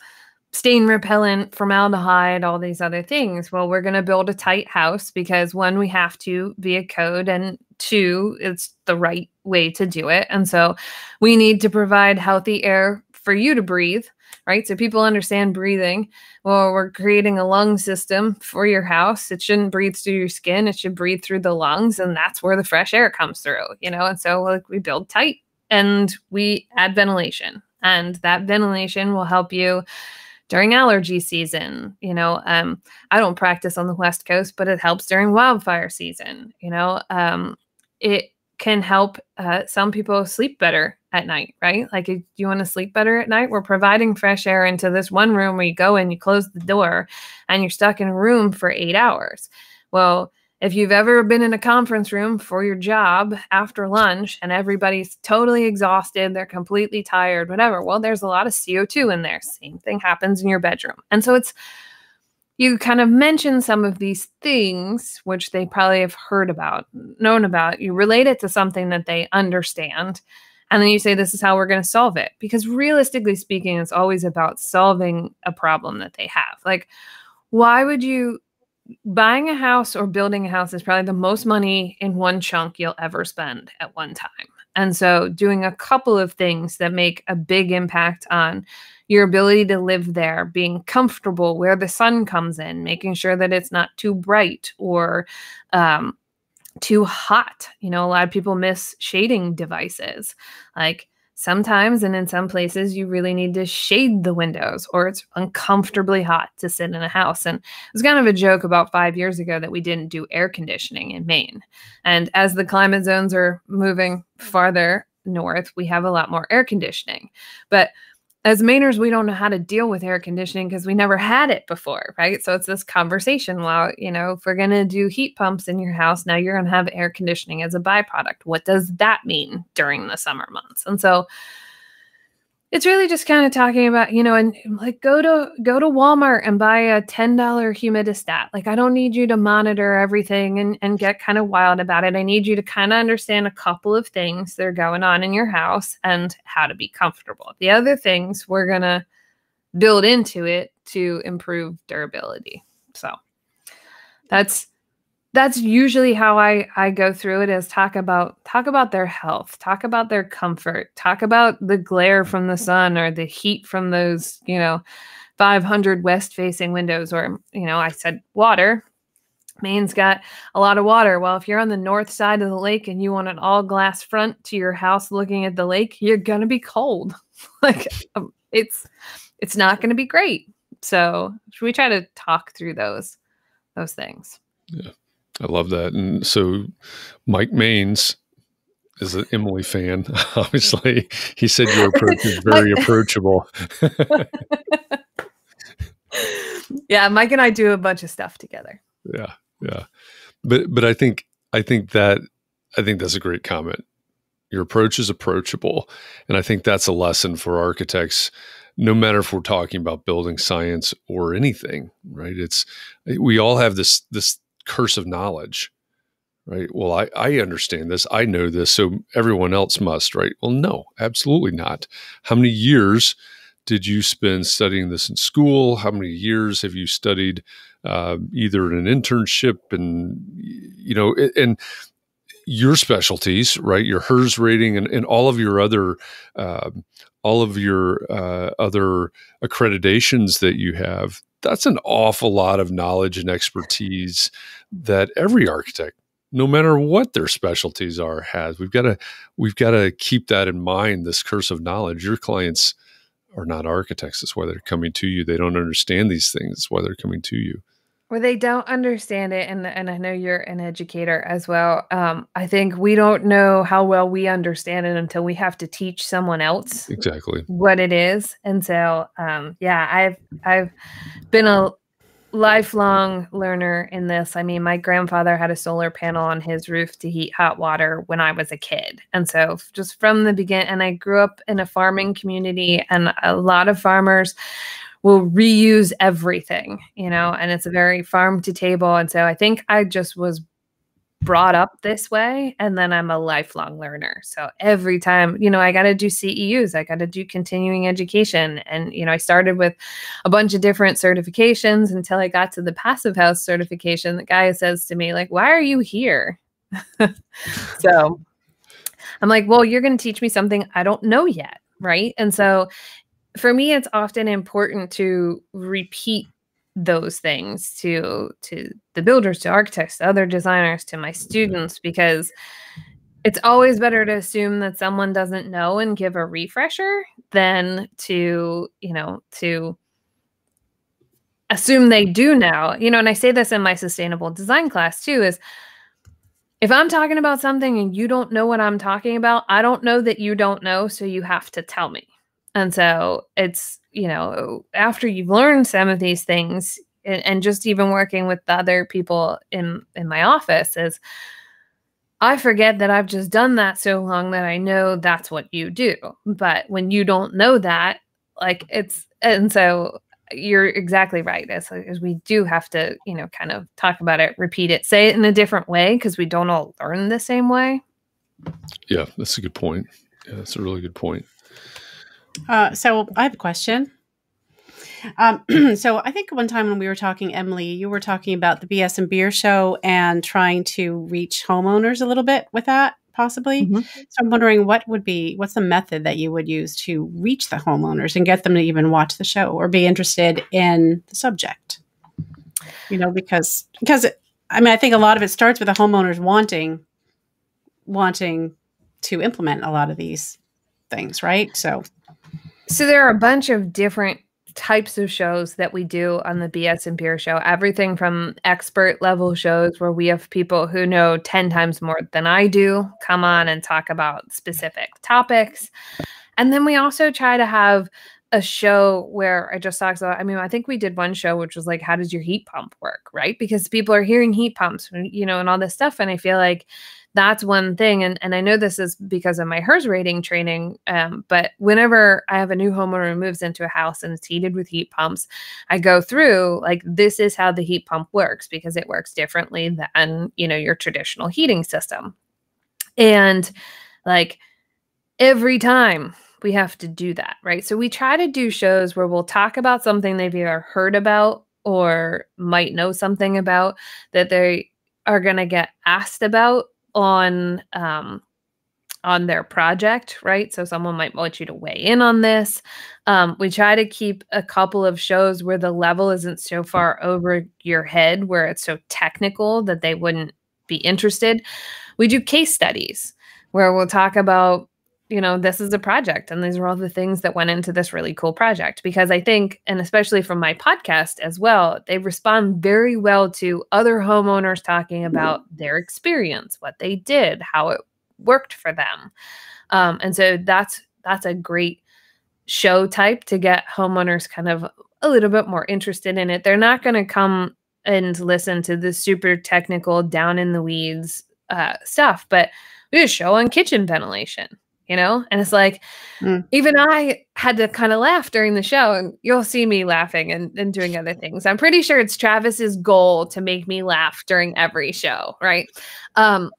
stain repellent, formaldehyde, all these other things. Well, we're going to build a tight house because one, we have to via code, and two, it's the right way to do it. And so we need to provide healthy air for you to breathe, right? So people understand breathing. Well, we're creating a lung system for your house. It shouldn't breathe through your skin, it should breathe through the lungs, and that's where the fresh air comes through, you know? And so like we build tight and we add ventilation. And that ventilation will help you during allergy season. You know, um, I don't practice on the West Coast, but it helps during wildfire season. You know, um, it can help uh, some people sleep better at night, right? Like if you want to sleep better at night, we're providing fresh air into this one room where you go in, you close the door, and you're stuck in a room for eight hours. Well, if you've ever been in a conference room for your job after lunch and everybody's totally exhausted, they're completely tired, whatever, well, there's a lot of CO2 in there. Same thing happens in your bedroom. And so it's, you kind of mention some of these things, which they probably have heard about, known about. You relate it to something that they understand. And then you say, this is how we're going to solve it. Because realistically speaking, it's always about solving a problem that they have. Like, why would you buying a house or building a house is probably the most money in one chunk you'll ever spend at one time. And so, doing a couple of things that make a big impact on your ability to live there, being comfortable where the sun comes in, making sure that it's not too bright or um, too hot. You know, a lot of people miss shading devices. Like, Sometimes and in some places, you really need to shade the windows or it's uncomfortably hot to sit in a house. And it was kind of a joke about five years ago that we didn't do air conditioning in Maine. And as the climate zones are moving farther north, we have a lot more air conditioning. But as Mainers, we don't know how to deal with air conditioning because we never had it before, right? So it's this conversation. Well, you know, if we're going to do heat pumps in your house, now you're going to have air conditioning as a byproduct. What does that mean during the summer months? And so it's really just kind of talking about you know and like go to go to walmart and buy a $10 humidistat like i don't need you to monitor everything and, and get kind of wild about it. I need you to kind of understand a couple of things that are going on in your house and how to be comfortable. The other things we're to build into it to improve durability. So that's that's usually how I I go through it is talk about talk about their health, talk about their comfort, talk about the glare from the sun or the heat from those, you know, 500 west facing windows or, you know, I said water. Maine's got a lot of water. Well, if you're on the north side of the lake and you want an all glass front to your house looking at the lake, you're going to be cold. like um, it's it's not going to be great. So, we try to talk through those those things? Yeah. I love that. And so Mike Maines is an Emily fan. Obviously, he said your approach is very approachable. yeah, Mike and I do a bunch of stuff together. Yeah, yeah. But but I think I think that I think that's a great comment. Your approach is approachable, and I think that's a lesson for architects no matter if we're talking about building science or anything, right? It's we all have this this curse of knowledge right? Well I, I understand this. I know this. So everyone else must right? Well no absolutely not. How many years did you spend studying this in school? How many years have you studied uh, either in an internship and you know and your specialties right? Your HERS rating and, and all of your other uh, all of your uh, other accreditations that you have. That's an awful lot of knowledge and expertise that every architect no matter what their specialties are has. We've got to we've got to keep that in mind this curse of knowledge. Your clients are not architects. That's why they're coming to you. They don't understand these things. That's why they're coming to you. Or they don't understand it and and I know you're an educator as well. Um, I think we don't know how well we understand it until we have to teach someone else exactly. what it is. And so um, yeah, I've I've been a lifelong learner in this. I mean, my grandfather had a solar panel on his roof to heat hot water when I was a kid. And so just from the beginning and I grew up in a farming community and a lot of farmers will reuse everything, you know, and it's a very farm to table. And so I think I just was brought up this way and then I'm a lifelong learner. So every time, you know, I got to do CEUs, I got to do continuing education and you know, I started with a bunch of different certifications until I got to the passive house certification. The guy says to me like, "Why are you here?" so I'm like, "Well, you're going to teach me something I don't know yet." Right? And so for me it's often important to repeat those things to to the builders to architects to other designers to my mm-hmm. students because it's always better to assume that someone doesn't know and give a refresher than to you know to assume they do know. You know and i say this in my sustainable design class too is if i'm talking about something and you don't know what i'm talking about i don't know that you don't know so you have to tell me. And so it's, you know, after you've learned some of these things and, and just even working with the other people in in my office is I forget that I've just done that so long that I know that's what you do. But when you don't know that, like it's and so you're exactly right. As, as we do have to, you know, kind of talk about it, repeat it, say it in a different way because we don't all learn the same way. Yeah, that's a good point. Yeah, that's a really good point. Uh, so I have a question. Um, so I think one time when we were talking, Emily, you were talking about the BS and Beer show and trying to reach homeowners a little bit with that, possibly. Mm-hmm. So I'm wondering what would be what's the method that you would use to reach the homeowners and get them to even watch the show or be interested in the subject. You know, because because it, I mean, I think a lot of it starts with the homeowners wanting wanting to implement a lot of these things, right? So so there are a bunch of different types of shows that we do on the BS and Beer show. Everything from expert level shows where we have people who know 10 times more than I do come on and talk about specific topics. And then we also try to have a show where I just talked about, I mean, I think we did one show which was like, how does your heat pump work? Right. Because people are hearing heat pumps, you know, and all this stuff. And I feel like that's one thing and, and i know this is because of my hers rating training um, but whenever i have a new homeowner who moves into a house and it's heated with heat pumps i go through like this is how the heat pump works because it works differently than you know your traditional heating system. And like every time we have to do that right? So we try to do shows where we'll talk about something they've either heard about or might know something about that they are going to get asked about on um, on their project, right? So someone might want you to weigh in on this. Um, we try to keep a couple of shows where the level isn't so far over your head, where it's so technical that they wouldn't be interested. We do case studies where we'll talk about, you know, this is a project and these are all the things that went into this really cool project. Because I think, and especially from my podcast as well, they respond very well to other homeowners talking about their experience, what they did, how it worked for them. Um, and so that's that's a great show type to get homeowners kind of a little bit more interested in it. They're not going to come and listen to the super technical, down in the weeds uh, stuff, but we just show on kitchen ventilation, you know? And it's like, mm. even I had to kind of laugh during the show, and you'll see me laughing and, and doing other things. I'm pretty sure it's Travis's goal to make me laugh during every show, right? Um,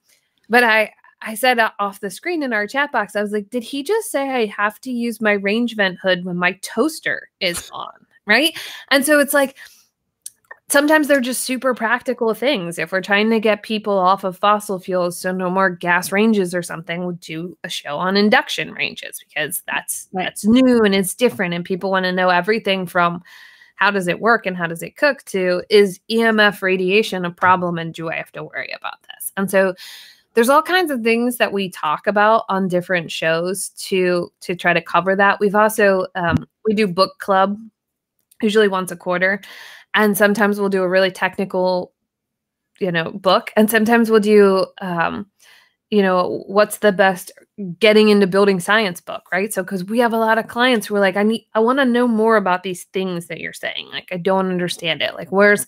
but I, I said off the screen in our chat box, I was like, did he just say I have to use my range vent hood when my toaster is on? Right. And so it's like, sometimes they're just super practical things. If we're trying to get people off of fossil fuels, so no more gas ranges or something, we'll do a show on induction ranges because that's right. that's new and it's different, and people want to know everything from how does it work and how does it cook to is EMF radiation a problem and do I have to worry about this? And so there's all kinds of things that we talk about on different shows to to try to cover that. We've also um, we do book club usually once a quarter, and sometimes we'll do a really technical, you know, book, and sometimes we'll do um, you know what's the best getting into building science book right? So because we have a lot of clients who are like i need i want to know more about these things that you're saying. Like i don't understand it. Like where's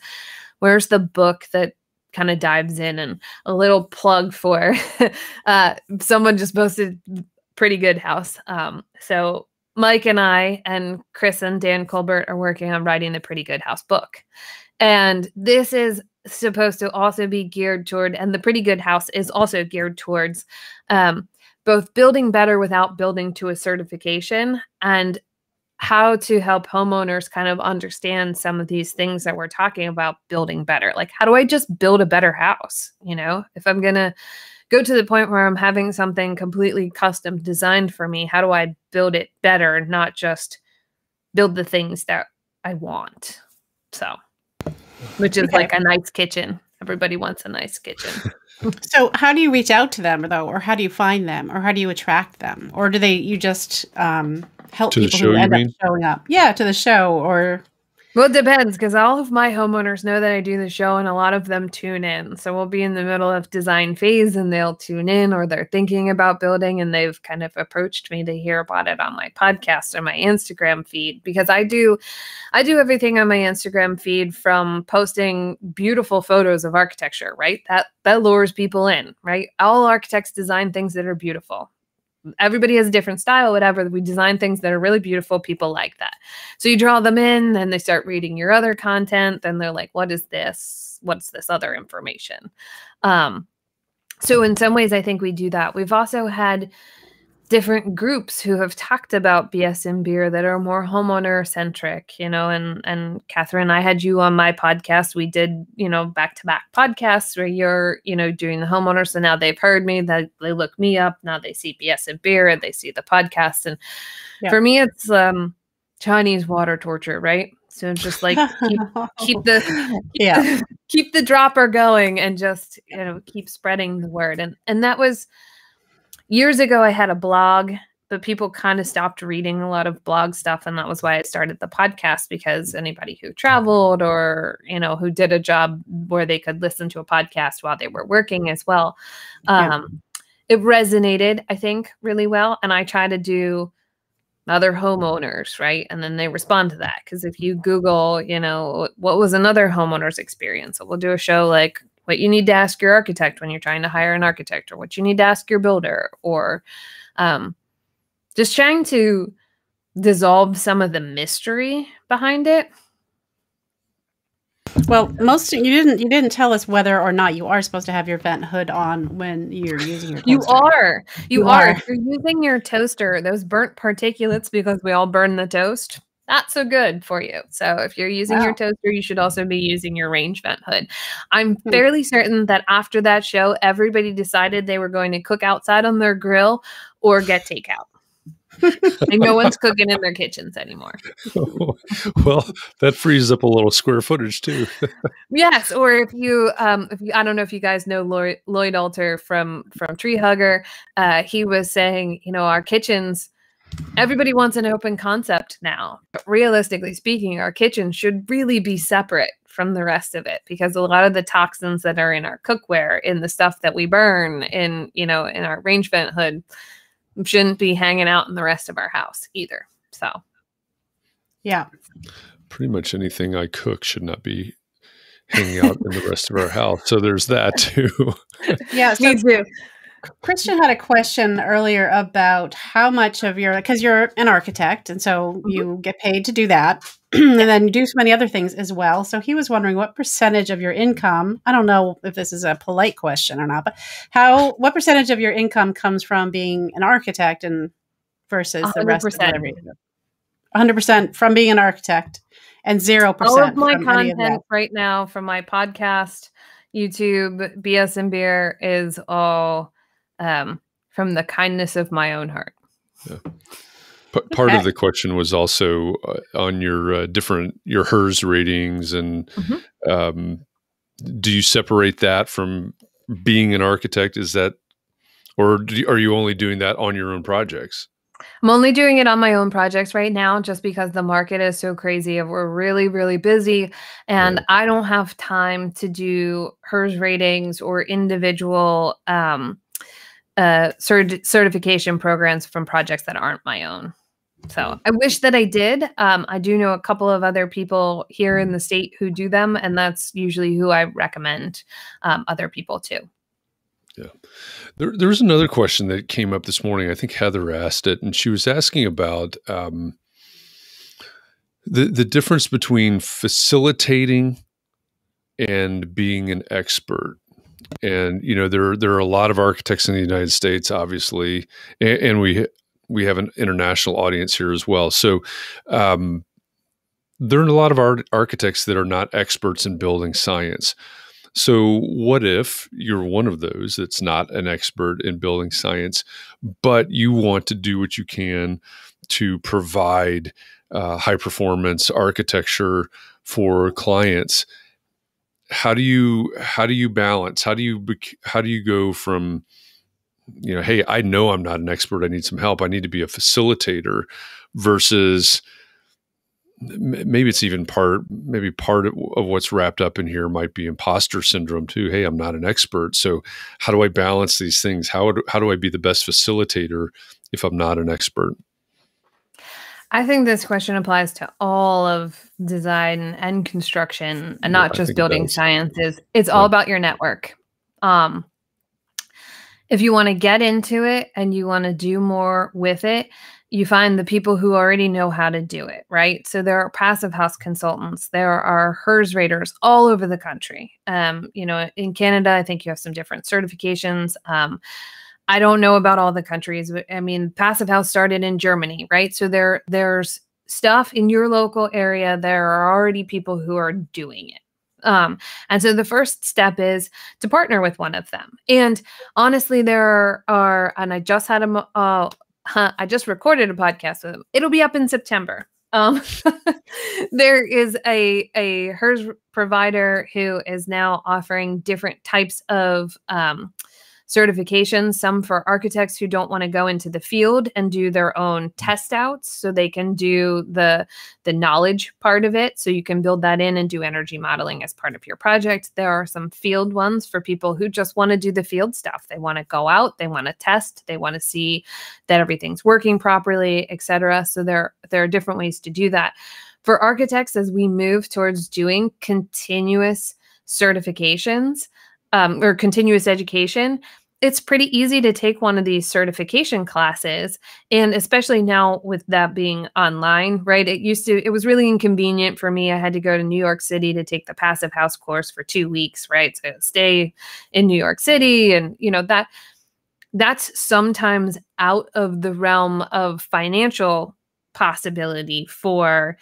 where's the book that kind of dives in? And a little plug for uh, someone just posted pretty good house. Um, so mike and i and chris and dan kolbert are working on writing the pretty good house book and this is supposed to also be geared toward and the pretty good house is also geared towards um, both building better without building to a certification and how to help homeowners kind of understand some of these things that we're talking about building better. Like, how do I just build a better house? You know, if I'm going to go to the point where I'm having something completely custom designed for me, how do I build it better, not just build the things that I want? So, which is okay. like a nice kitchen. Everybody wants a nice kitchen. so how do you reach out to them though or how do you find them or how do you attract them or do they you just um help to people show, who end up showing up. Yeah, to the show or well, it depends because all of my homeowners know that I do the show and a lot of them tune in. So we'll be in the middle of design phase and they'll tune in or they're thinking about building and they've kind of approached me to hear about it on my podcast or my Instagram feed because I do I do everything on my Instagram feed from posting beautiful photos of architecture, right? That that lures people in, right? All architects design things that are beautiful everybody has a different style, whatever. We design things that are really beautiful. People like that. So you draw them in, then they start reading your other content. Then they're like, what is this? What's this other information? Um, so in some ways, I think we do that. We've also had different groups who have talked about BS and beer that are more homeowner centric, you know, and and Katharine, I had you on my podcast. We did, you know, back to back podcasts where you're, you know, doing the homeowner. So now they've heard me, that they look me up. Now they see BS and beer and they see the podcast. And yeah. for me, it's um Chinese water torture, right? So just like keep, keep the keep yeah the, keep the dropper going and just you know keep spreading the word. And and that was years ago I had a blog, but people kind of stopped reading a lot of blog stuff and that was why I started the podcast because anybody who traveled or, you know, who did a job where they could listen to a podcast while they were working as well. Um, yeah. it resonated, I think, really well and I try to do other homeowners, right? And then they respond to that. Because if you Google, you know, what was another homeowner's experience, we'll do a show like what you need to ask your architect when you're trying to hire an architect, or what you need to ask your builder, or um, just trying to dissolve some of the mystery behind it. Well, most you didn't you didn't tell us whether or not you are supposed to have your vent hood on when you're using your. Toaster. You are. You, you are. are. If you're using your toaster, those burnt particulates because we all burn the toast not so good for you. So if you're using wow. your toaster, you should also be using your range vent hood. I'm hmm. fairly certain that after that show, everybody decided they were going to cook outside on their grill or get takeout. and no one's cooking in their kitchens anymore. well, that frees up a little square footage too. yes, or if you, um, if you, I don't know if you guys know Lloyd, Lloyd Alter from from TreeHugger. Uh, he was saying, you know, our kitchens everybody wants an open concept now. But realistically speaking, our kitchen should really be separate from the rest of it because a lot of the toxins that are in our cookware, in the stuff that we burn, in you know, in our range vent hood, shouldn't be hanging out in the rest of our house either. So, yeah, pretty much anything I cook should not be hanging out in the rest of our house. So there's that too. yeah, so, me too. Christian had a question earlier about how much of your because you're an architect and so mm-hmm. you get paid to do that and then you do so many other things as well. So he was wondering what percentage of your income, I don't know if this is a polite question or not, but how what percentage of your income comes from being an architect and versus 100%. the rest of everything? 100% from being an architect and 0% all of my content of right now from my podcast youtube bs and beer is all um, from the kindness of my own heart. Yeah. P- part of the question was also uh, on your uh, different your HERS ratings, and mm-hmm. um, do you separate that from being an architect? Is that, or you, are you only doing that on your own projects? I'm only doing it on my own projects right now just because the market is so crazy. We're really, really busy and right. I don't have time to do HERS ratings or individual um, uh, cert- certification programs from projects that aren't my own. So I wish that I did. Um, I do know a couple of other people here in the state who do them, and that's usually who I recommend um, other people to. Yeah. There, there was another question that came up this morning. I think Heather asked it, and she was asking about um, the the difference between facilitating and being an expert. And you know, there there are a lot of architects in the United States, obviously, and, and we we have an international audience here as well. So. Um, there are a lot of art- architects that are not experts in building science. So, what if you're one of those that's not an expert in building science, but you want to do what you can to provide uh, high performance architecture for clients? How do you how do you balance? How do you how do you go from you know, hey, I know I'm not an expert. I need some help. I need to be a facilitator versus maybe it's even part maybe part of what's wrapped up in here might be imposter syndrome too hey i'm not an expert so how do i balance these things how, how do i be the best facilitator if i'm not an expert i think this question applies to all of design and construction and not yeah, just building sciences it's yeah. all about your network um, if you want to get into it and you want to do more with it you find the people who already know how to do it, right? So there are passive house consultants, there are HERS raters all over the country. Um, you know, in Canada, I think you have some different certifications. Um, I don't know about all the countries. But, I mean, passive house started in Germany, right? So there, there's stuff in your local area. There are already people who are doing it. Um, and so the first step is to partner with one of them. And honestly, there are, and I just had a, uh, I just recorded a podcast with them. It'll be up in September. Um, there is a a HERS provider who is now offering different types of um, certifications, some for architects who don't want to go into the field and do their own test outs so they can do the the knowledge part of it so you can build that in and do energy modeling as part of your project. There are some field ones for people who just want to do the field stuff. They want to go out, they want to test, they want to see that everything's working properly, etc. So there there are different ways to do that. For architects as we move towards doing continuous certifications, um, or continuous education, it's pretty easy to take one of these certification classes and especially now with that being online right it used to it was really inconvenient for me i had to go to new york city to take the passive house course for two weeks right so stay in new york city and you know that that's sometimes out of the realm of financial possibility for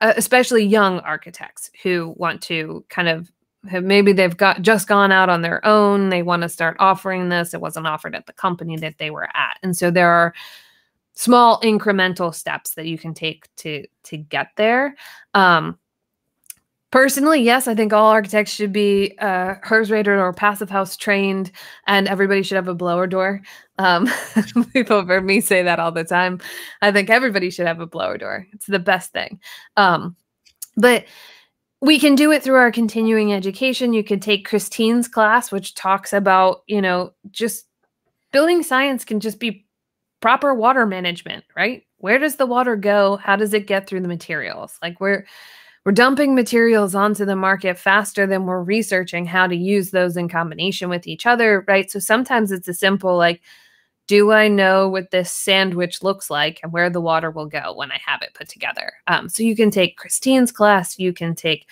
uh, especially young architects who want to kind of maybe they've got just gone out on their own. They want to start offering this. It wasn't offered at the company that they were at. And so there are small incremental steps that you can take to to get there. Um personally yes i think all architects should be uh HERS rated or passive house trained and everybody should have a blower door. Um people have heard me say that all the time. I think everybody should have a blower door. It's the best thing. Um but we can do it through our continuing education. You could take Christine's class, which talks about, you know, just building science can just be proper water management, right? Where does the water go? How does it get through the materials? Like we're we're dumping materials onto the market faster than we're researching how to use those in combination with each other, right? So sometimes it's a simple like do I know what this sandwich looks like and where the water will go when I have it put together? Um, so you can take Christine's class, you can take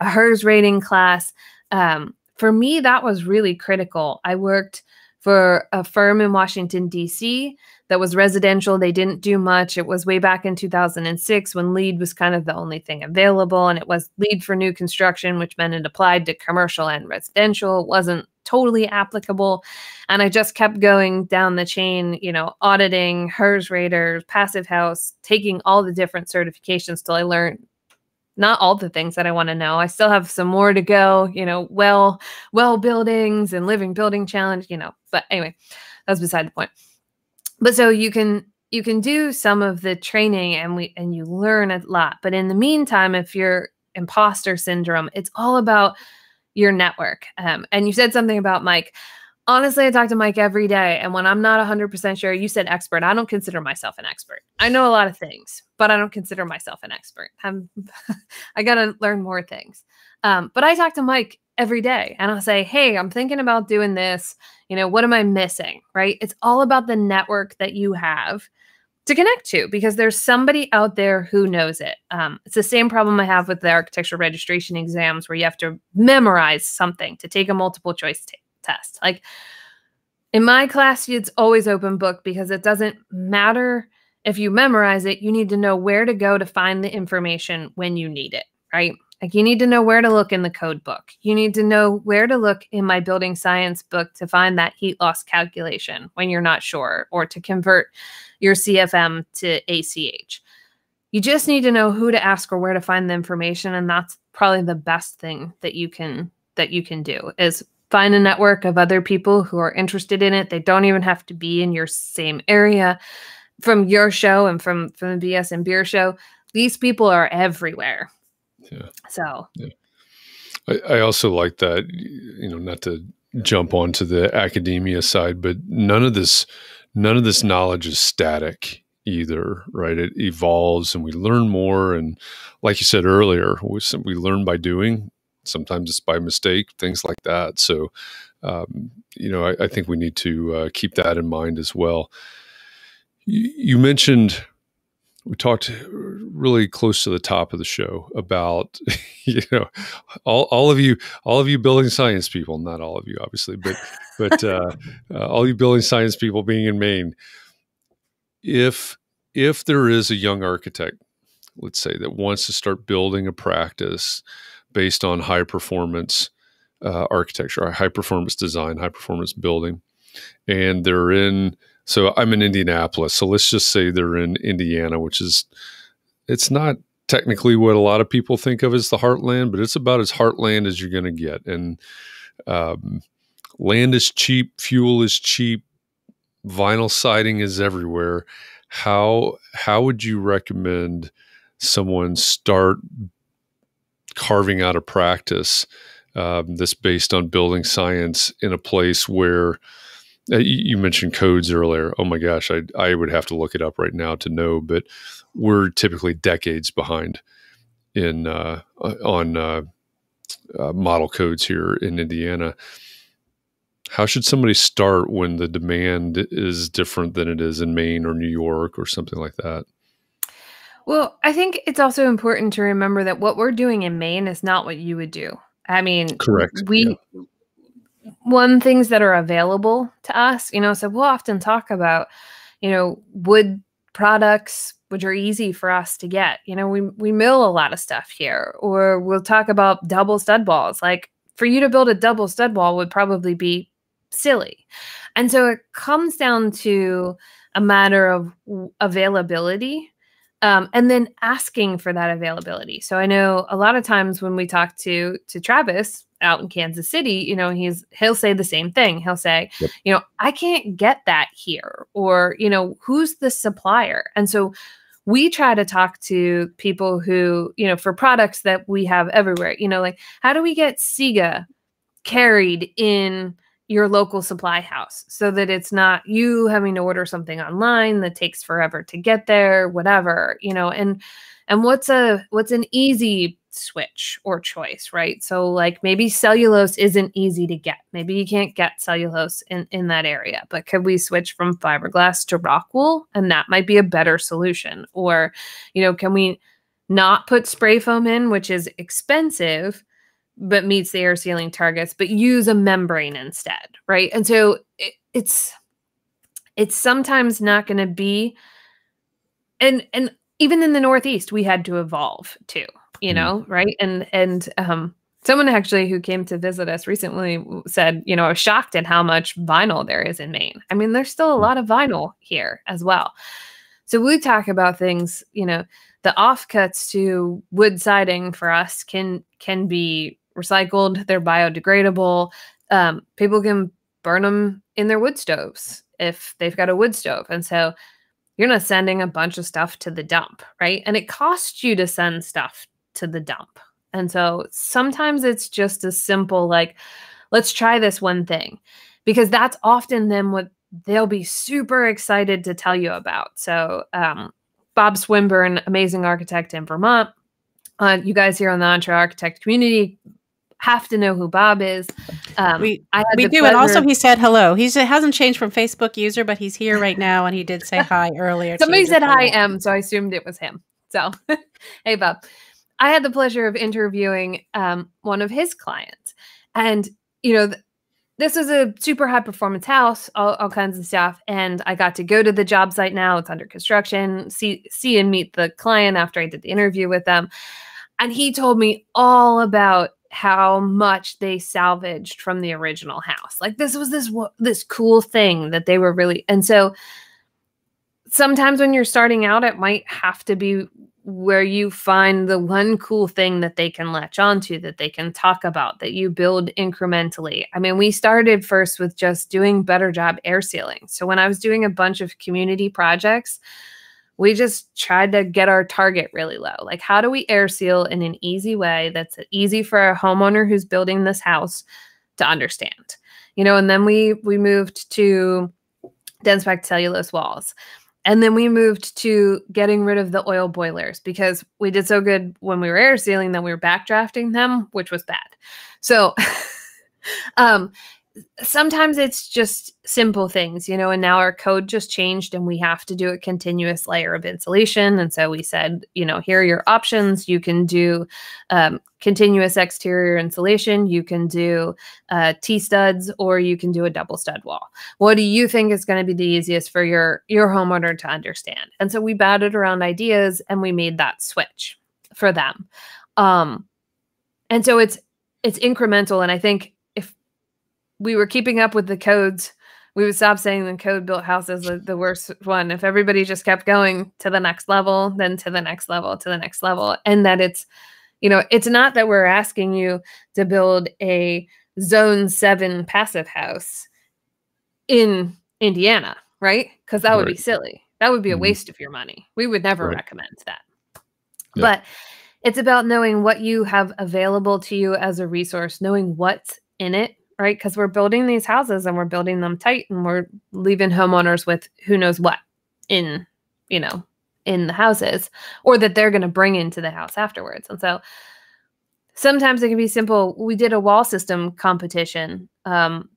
a HERS rating class. Um, for me, that was really critical. I worked for a firm in Washington, D.C. that was residential. They didn't do much. It was way back in 2006 when LEED was kind of the only thing available. And it was LEED for new construction, which meant it applied to commercial and residential. It wasn't totally applicable. And I just kept going down the chain, you know, auditing, HERS raters, passive house, taking all the different certifications till I learned not all the things that I want to know. I still have some more to go, you know, well, well buildings and living building challenge, you know. But anyway, that's beside the point. But so you can you can do some of the training and we and you learn a lot. But in the meantime, if you're imposter syndrome, it's all about your network. Um, and you said something about Mike. Honestly, I talk to Mike every day. And when I'm not 100% sure, you said expert. I don't consider myself an expert. I know a lot of things, but I don't consider myself an expert. I'm, I got to learn more things. Um, but I talk to Mike every day and I'll say, Hey, I'm thinking about doing this. You know, what am I missing? Right. It's all about the network that you have to connect to because there's somebody out there who knows it. Um, it's the same problem I have with the architecture registration exams where you have to memorize something to take a multiple choice test. Like in my class, it's always open book because it doesn't matter if you memorize it, you need to know where to go to find the information when you need it, right? Like you need to know where to look in the code book. You need to know where to look in my building science book to find that heat loss calculation when you're not sure or to convert your CFM to ACH. You just need to know who to ask or where to find the information and that's probably the best thing that you can that you can do is find a network of other people who are interested in it. They don't even have to be in your same area from your show and from from the BS and beer show. These people are everywhere yeah. So yeah. I, I also like that, you know, not to jump onto the academia side, but none of this none of this knowledge is static either, right? It evolves and we learn more. And like you said earlier, we, we learn by doing. Sometimes it's by mistake, things like that. So, um, you know, I, I, think we need to uh, keep that in mind as well. You, you mentioned we talked really close to the top of the show about you know all, all of you all of you building science people not all of you obviously but but uh, uh, all you building science people being in maine if if there is a young architect let's say that wants to start building a practice based on high performance uh, architecture high performance design high performance building and they're in so I'm in Indianapolis. So let's just say they're in Indiana, which is, it's not technically what a lot of people think of as the heartland, but it's about as heartland as you're going to get. And um, land is cheap, fuel is cheap, vinyl siding is everywhere. How how would you recommend someone start carving out a practice um, that's based on building science in a place where you mentioned codes earlier. Oh my gosh, I I would have to look it up right now to know, but we're typically decades behind in uh, uh, on uh, uh, model codes here in Indiana. How should somebody start when the demand is different than it is in Maine or New York or something like that? Well, I think it's also important to remember that what we're doing in Maine is not what you would do. I mean, correct. We yeah one things that are available to us you know so we'll often talk about you know wood products which are easy for us to get. You know we, we mill a lot of stuff here or we'll talk about double stud walls like for you to build a double stud wall would probably be silly. And so it comes down to a matter of availability um, and then asking for that availability so i know a lot of times when we talk to to travis out in Kansas City, you know, he's he'll say the same thing. He'll say, yep. you know, I can't get that here or, you know, who's the supplier? And so we try to talk to people who, you know, for products that we have everywhere, you know, like how do we get Siga carried in your local supply house so that it's not you having to order something online that takes forever to get there, whatever, you know, and and what's a what's an easy switch or choice, right? So like maybe cellulose isn't easy to get. Maybe you can't get cellulose in, in that area, but could we switch from fiberglass to rock wool? And that might be a better solution. Or, you know, can we not put spray foam in, which is expensive, but meets the air sealing targets, but use a membrane instead, right? And so it, it's it's sometimes not going to be and and even in the northeast we had to evolve too you mm-hmm. know, right? And and um someone actually who came to visit us recently said, you know, I was shocked at how much vinyl there is in Maine. I mean, there's still a lot of vinyl here as well. So we talk about things, you know, the offcuts to wood siding for us can can be recycled. They're biodegradable. Um, people can burn them in their wood stoves if they've got a wood stove, and so you're not sending a bunch of stuff to the dump, right? And it costs you to send stuff to the dump. And so sometimes it's just as simple like, let's try this one thing, because that's often then what they'll be super excited to tell you about. So, um, Bob Swinburne, amazing architect in Vermont. Uh, you guys here on the EntreArchitect community have to know who Bob is. Um, we we do, and also he said hello. He hasn't changed from Facebook user, but he's here right now, and he did say hi earlier. Somebody said hi, M, so I assumed it was him. So, hey, Bob. I had the pleasure of interviewing um, one of his clients, and you know, th- this is a super high performance house, all, all, kinds of stuff. And I got to go to the job site now; it's under construction. See, see, and meet the client after I did the interview with them, and he told me all about how much they salvaged from the original house. Like this was this this cool thing that they were really, and so sometimes when you're starting out, it might have to be where you find the one cool thing that they can latch onto, that they can talk about, that you build incrementally. I mean, we started first with just doing better job air sealing. So when I was doing a bunch of community projects, we just tried to get our target really low. Like, how do we air seal in an easy way that's easy for a homeowner who's building this house to understand? You know, and then we we moved to dense packed cellulose walls. And then we moved to getting rid of the oil boilers because we did so good when we were air sealing that we were backdrafting them, which was bad. So um sometimes it's just simple things, you know, and now our code just changed and we have to do a continuous layer of insulation. And so we said, you know, here are your options. You can do um, continuous exterior insulation, you can do uh, T studs, or you can do a double stud wall. What do you think is going to be the easiest for your your homeowner to understand? And so we batted around ideas and we made that switch for them. Um, and so it's it's incremental, and I think we were keeping up with the codes, we would stop saying the code built house is the, the worst one. If everybody just kept going to the next level, then to the next level, to the next level, and that it's, you know, it's not that we're asking you to build a zone seven passive house in Indiana, right? Because that would right. be silly. That would be a mm-hmm. waste of your money. We would never right. recommend that. But it's about knowing what you have available to you as a resource, knowing what's in it right? Because we're building these houses and we're building them tight and we're leaving homeowners with who knows what in, you know, in the houses or that they're going to bring into the house afterwards. And so sometimes it can be simple. We did a wall system competition um,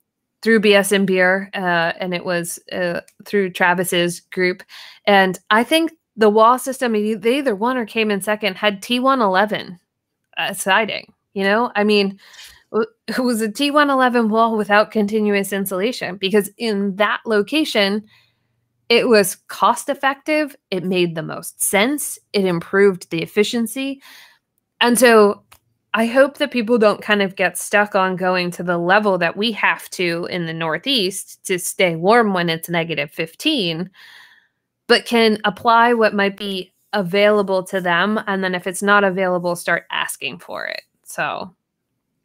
through BS and Beer, uh, and it was uh, through Travis's group. And I think the wall system, they either won or came in second, had T111 uh, siding. You know, I mean, it was a T111 wall without continuous insulation because in that location, it was cost effective. It made the most sense. It improved the efficiency. And so I hope that people don't kind of get stuck on going to the level that we have to in the Northeast to stay warm when it's negative 15, but can apply what might be available to them. And then if it's not available, start asking for it. So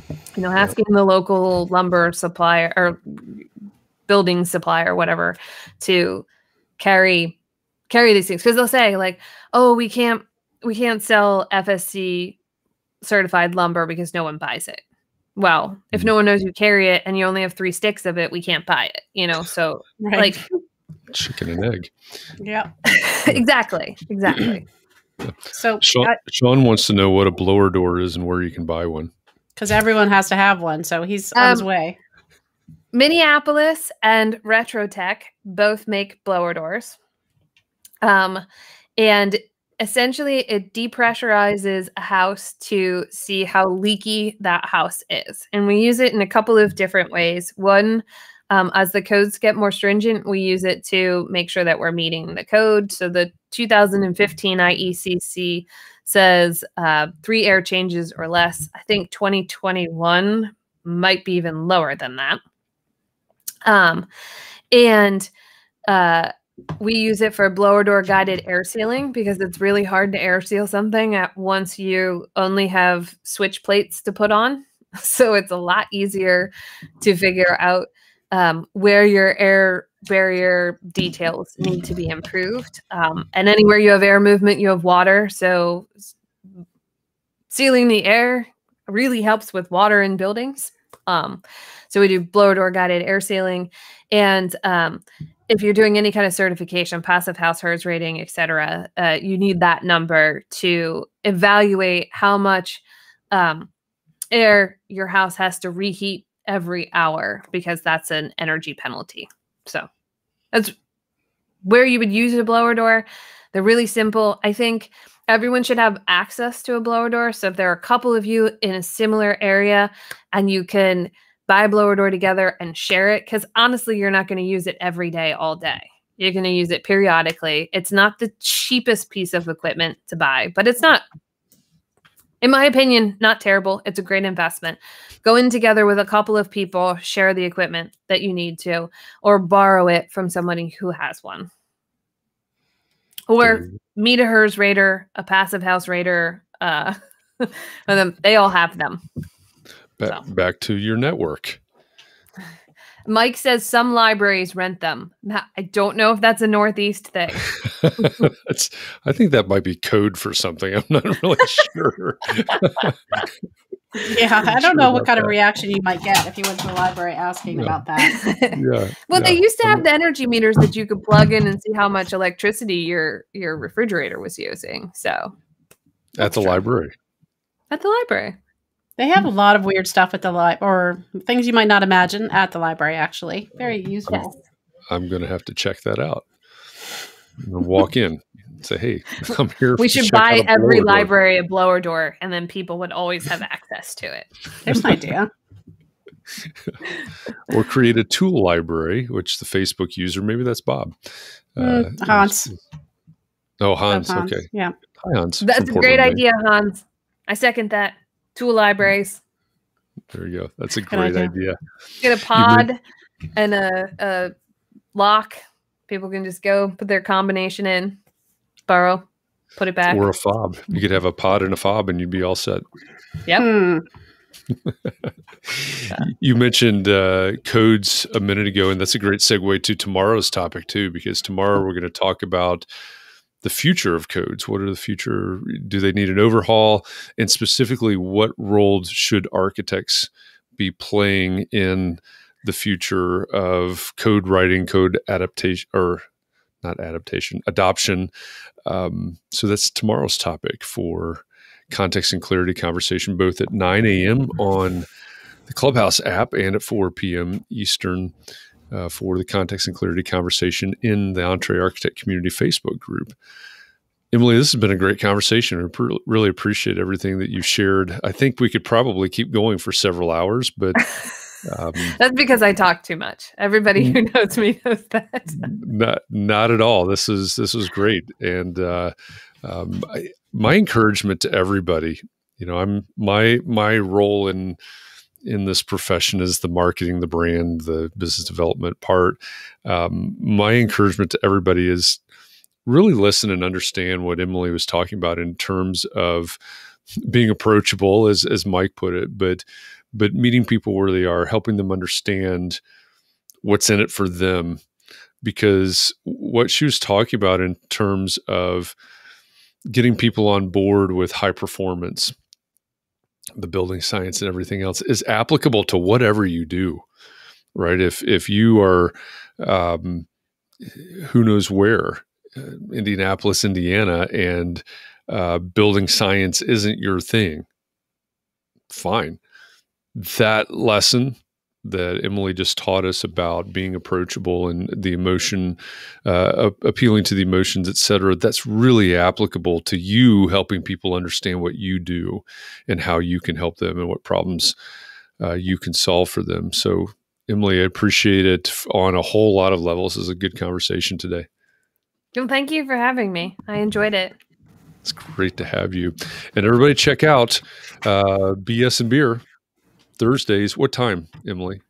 you know, asking the local lumber supplier or building supplier or whatever to carry carry these things because they'll say like, "Oh, we can't we can't sell FSC certified lumber because no one buys it." Well, if mm-hmm. no one knows you carry it and you only have three sticks of it, we can't buy it. You know, so right. like chicken and egg. Yeah, exactly, exactly. So Sean, I, Sean wants to know what a blower door is and where you can buy one because everyone has to have one. So he's on um, his way. Minneapolis and Retrotec both make blower doors. Um, and essentially, it depressurizes a house to see how leaky that house is. And we use it in a couple of different ways. One, um, as the codes get more stringent, we use it to make sure that we're meeting the code. So the 2015 IECC says uh, three air changes or less. I think 2021 might be even lower than that. Um, and uh, we use it for blower door guided air sealing because it's really hard to air seal something at once you only have switch plates to put on. So it's a lot easier to figure out um, where your air barrier details need to be improved. Um, and anywhere you have air movement, you have water. So sealing the air really helps with water in buildings. Um, so we do blower door guided air sealing. And um, if you're doing any kind of certification, passive house HERS rating, et cetera, uh, you need that number to evaluate how much um, air your house has to reheat every hour because that's an energy penalty. So that's where you would use a blower door. They're really simple. I think everyone should have access to a blower door. So if there are a couple of you in a similar area and you can buy a blower door together and share it, because honestly, you're not going to use it every day, all day. You're going to use it periodically. It's not the cheapest piece of equipment to buy, but it's not, in my opinion, not terrible. It's a great investment. Go in together with a couple of people, share the equipment that you need to, or borrow it from somebody who has one. Or meet a HERS rater, a passive house rater, Uh, and then they all have them. Back, so. back to your network. Mike says some libraries rent them. I don't know if that's a Northeast thing. I think that might be code for something. I'm not really sure. yeah, I don't know what kind that. of reaction you might get if you went to the library asking yeah. about that. yeah. Well, yeah. they used to have the energy meters that you could plug in and see how much electricity your your refrigerator was using. So at the true. library. At the library. They have a lot of weird stuff at the library, or things you might not imagine at the library. Actually, very useful. I'm, I'm going to have to check that out. walk in, say, "Hey, I'm here." We should buy every library door. a blower door, and then people would always have access to it. There's an idea. or create a tool library, which the Facebook user, maybe that's Bob. Mm, uh, Hans. Oh, Hans, Hans. Okay. Yeah. Hi, Hans. That's a great idea, Hans. I second that. Tool libraries. There you go. That's a great idea. idea. Get a pod and a, a lock. People can just go put their combination in, borrow, put it back. Or a fob. You could have a pod and a fob and you'd be all set. Yep. Hmm. you mentioned uh, codes a minute ago, and that's a great segue to tomorrow's topic, too, because tomorrow we're going to talk about the future of codes. What are the future? Do they need an overhaul? And specifically, what roles should architects be playing in the future of code writing, code adaptation, or not adaptation, adoption? Um, so that's tomorrow's topic for context and clarity conversation, both at 9 a.m. on the Clubhouse app and at 4 p.m. Eastern uh, for the context and clarity conversation in the EntreArchitect Community Facebook group. Emily, this has been a great conversation. I really appreciate everything that you've shared. I think we could probably keep going for several hours, but um, that's because I talk too much. Everybody who knows me knows that. not, not at all. This is this was great, and uh, um, I, my encouragement to everybody. You know, I'm my my role in in this profession is the marketing, the brand, the business development part. Um, my encouragement to everybody is really listen and understand what Emily was talking about in terms of being approachable, as as Mike put it, but but meeting people where they are, helping them understand what's in it for them. Because what she was talking about in terms of getting people on board with high performance the building science and everything else is applicable to whatever you do right? If if you are um, who knows where uh, indianapolis indiana and uh, building science isn't your thing fine. That lesson that Emily just taught us about being approachable and the emotion, uh, appealing to the emotions, et cetera, that's really applicable to you helping people understand what you do and how you can help them and what problems uh, you can solve for them. So, Emily, I appreciate it on a whole lot of levels. This is a good conversation today. Well, thank you for having me. I enjoyed it. It's great to have you. And everybody check out uh, BS and Beer Thursdays. What time, Emily?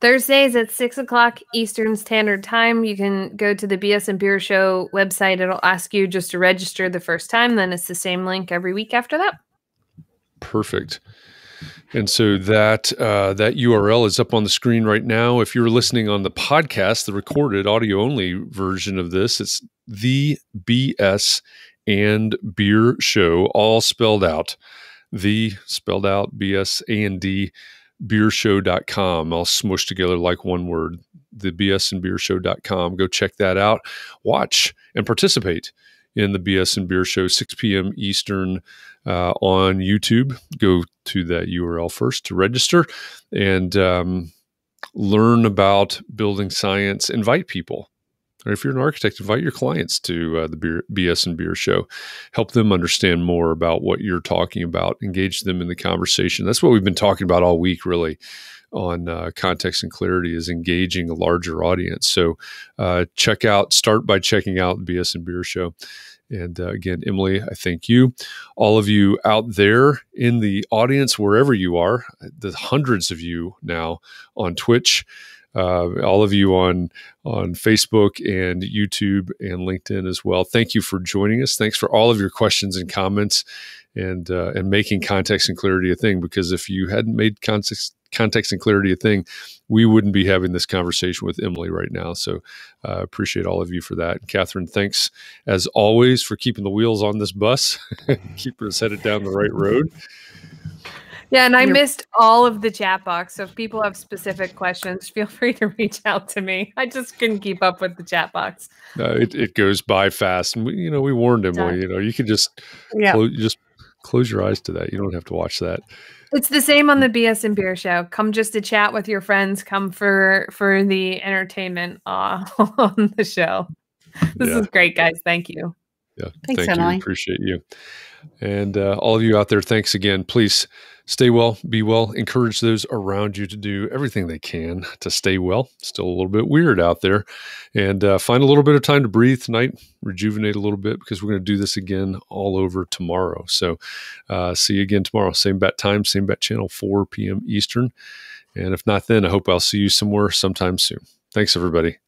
Thursdays at six o'clock Eastern Standard Time. You can go to the BS and Beer Show website. It'll ask you just to register the first time. Then it's the same link every week after that. Perfect. And so that uh, that URL is up on the screen right now. If you're listening on the podcast, the recorded audio only version of this, it's the BS and Beer Show, all spelled out. The spelled out BS and D beershow.com, all smushed together like one word. The BS and beershow.com. Go check that out. Watch and participate in the BS and Beer Show, 6 p.m. Eastern uh, on YouTube. Go to that URL first to register and um, learn about building science. Invite people. Or if you're an architect, invite your clients to uh, the beer, BS and Beer Show. Help them understand more about what you're talking about. Engage them in the conversation. That's what we've been talking about all week, really on uh, context and clarity is engaging a larger audience. So uh, check out, start by checking out the BS and Beer Show. And uh, again, Emily, I thank you. All of you out there in the audience, wherever you are, the hundreds of you now on Twitch, uh, all of you on on Facebook and YouTube and LinkedIn as well. Thank you for joining us. Thanks for all of your questions and comments, and uh, and making context and clarity a thing. Because if you hadn't made context context and clarity a thing, we wouldn't be having this conversation with Emily right now. So uh, appreciate all of you for that. Katharine, thanks as always for keeping the wheels on this bus, keeping us headed down the right road. Yeah, and I You're- missed all of the chat box. So if people have specific questions, feel free to reach out to me. I just couldn't keep up with the chat box. Uh, it, it goes by fast, and we, you know we warned Emily. You know, you can just yeah. Close, just close your eyes to that. You don't have to watch that. It's the same on the BS and Beer Show. Come just to chat with your friends. Come for for the entertainment uh, on the show. This yeah. is great, guys. Thank you. Yeah, thanks, thank Emily. you. Appreciate you, and uh, all of you out there. Thanks again. Please stay well, be well. Encourage those around you to do everything they can to stay well. Still a little bit weird out there, and uh, find a little bit of time to breathe tonight, rejuvenate a little bit because we're going to do this again all over tomorrow. So, uh, see you again tomorrow. Same bat time, same bat channel, 4 p.m. Eastern. And if not, then I hope I'll see you somewhere sometime soon. Thanks, everybody.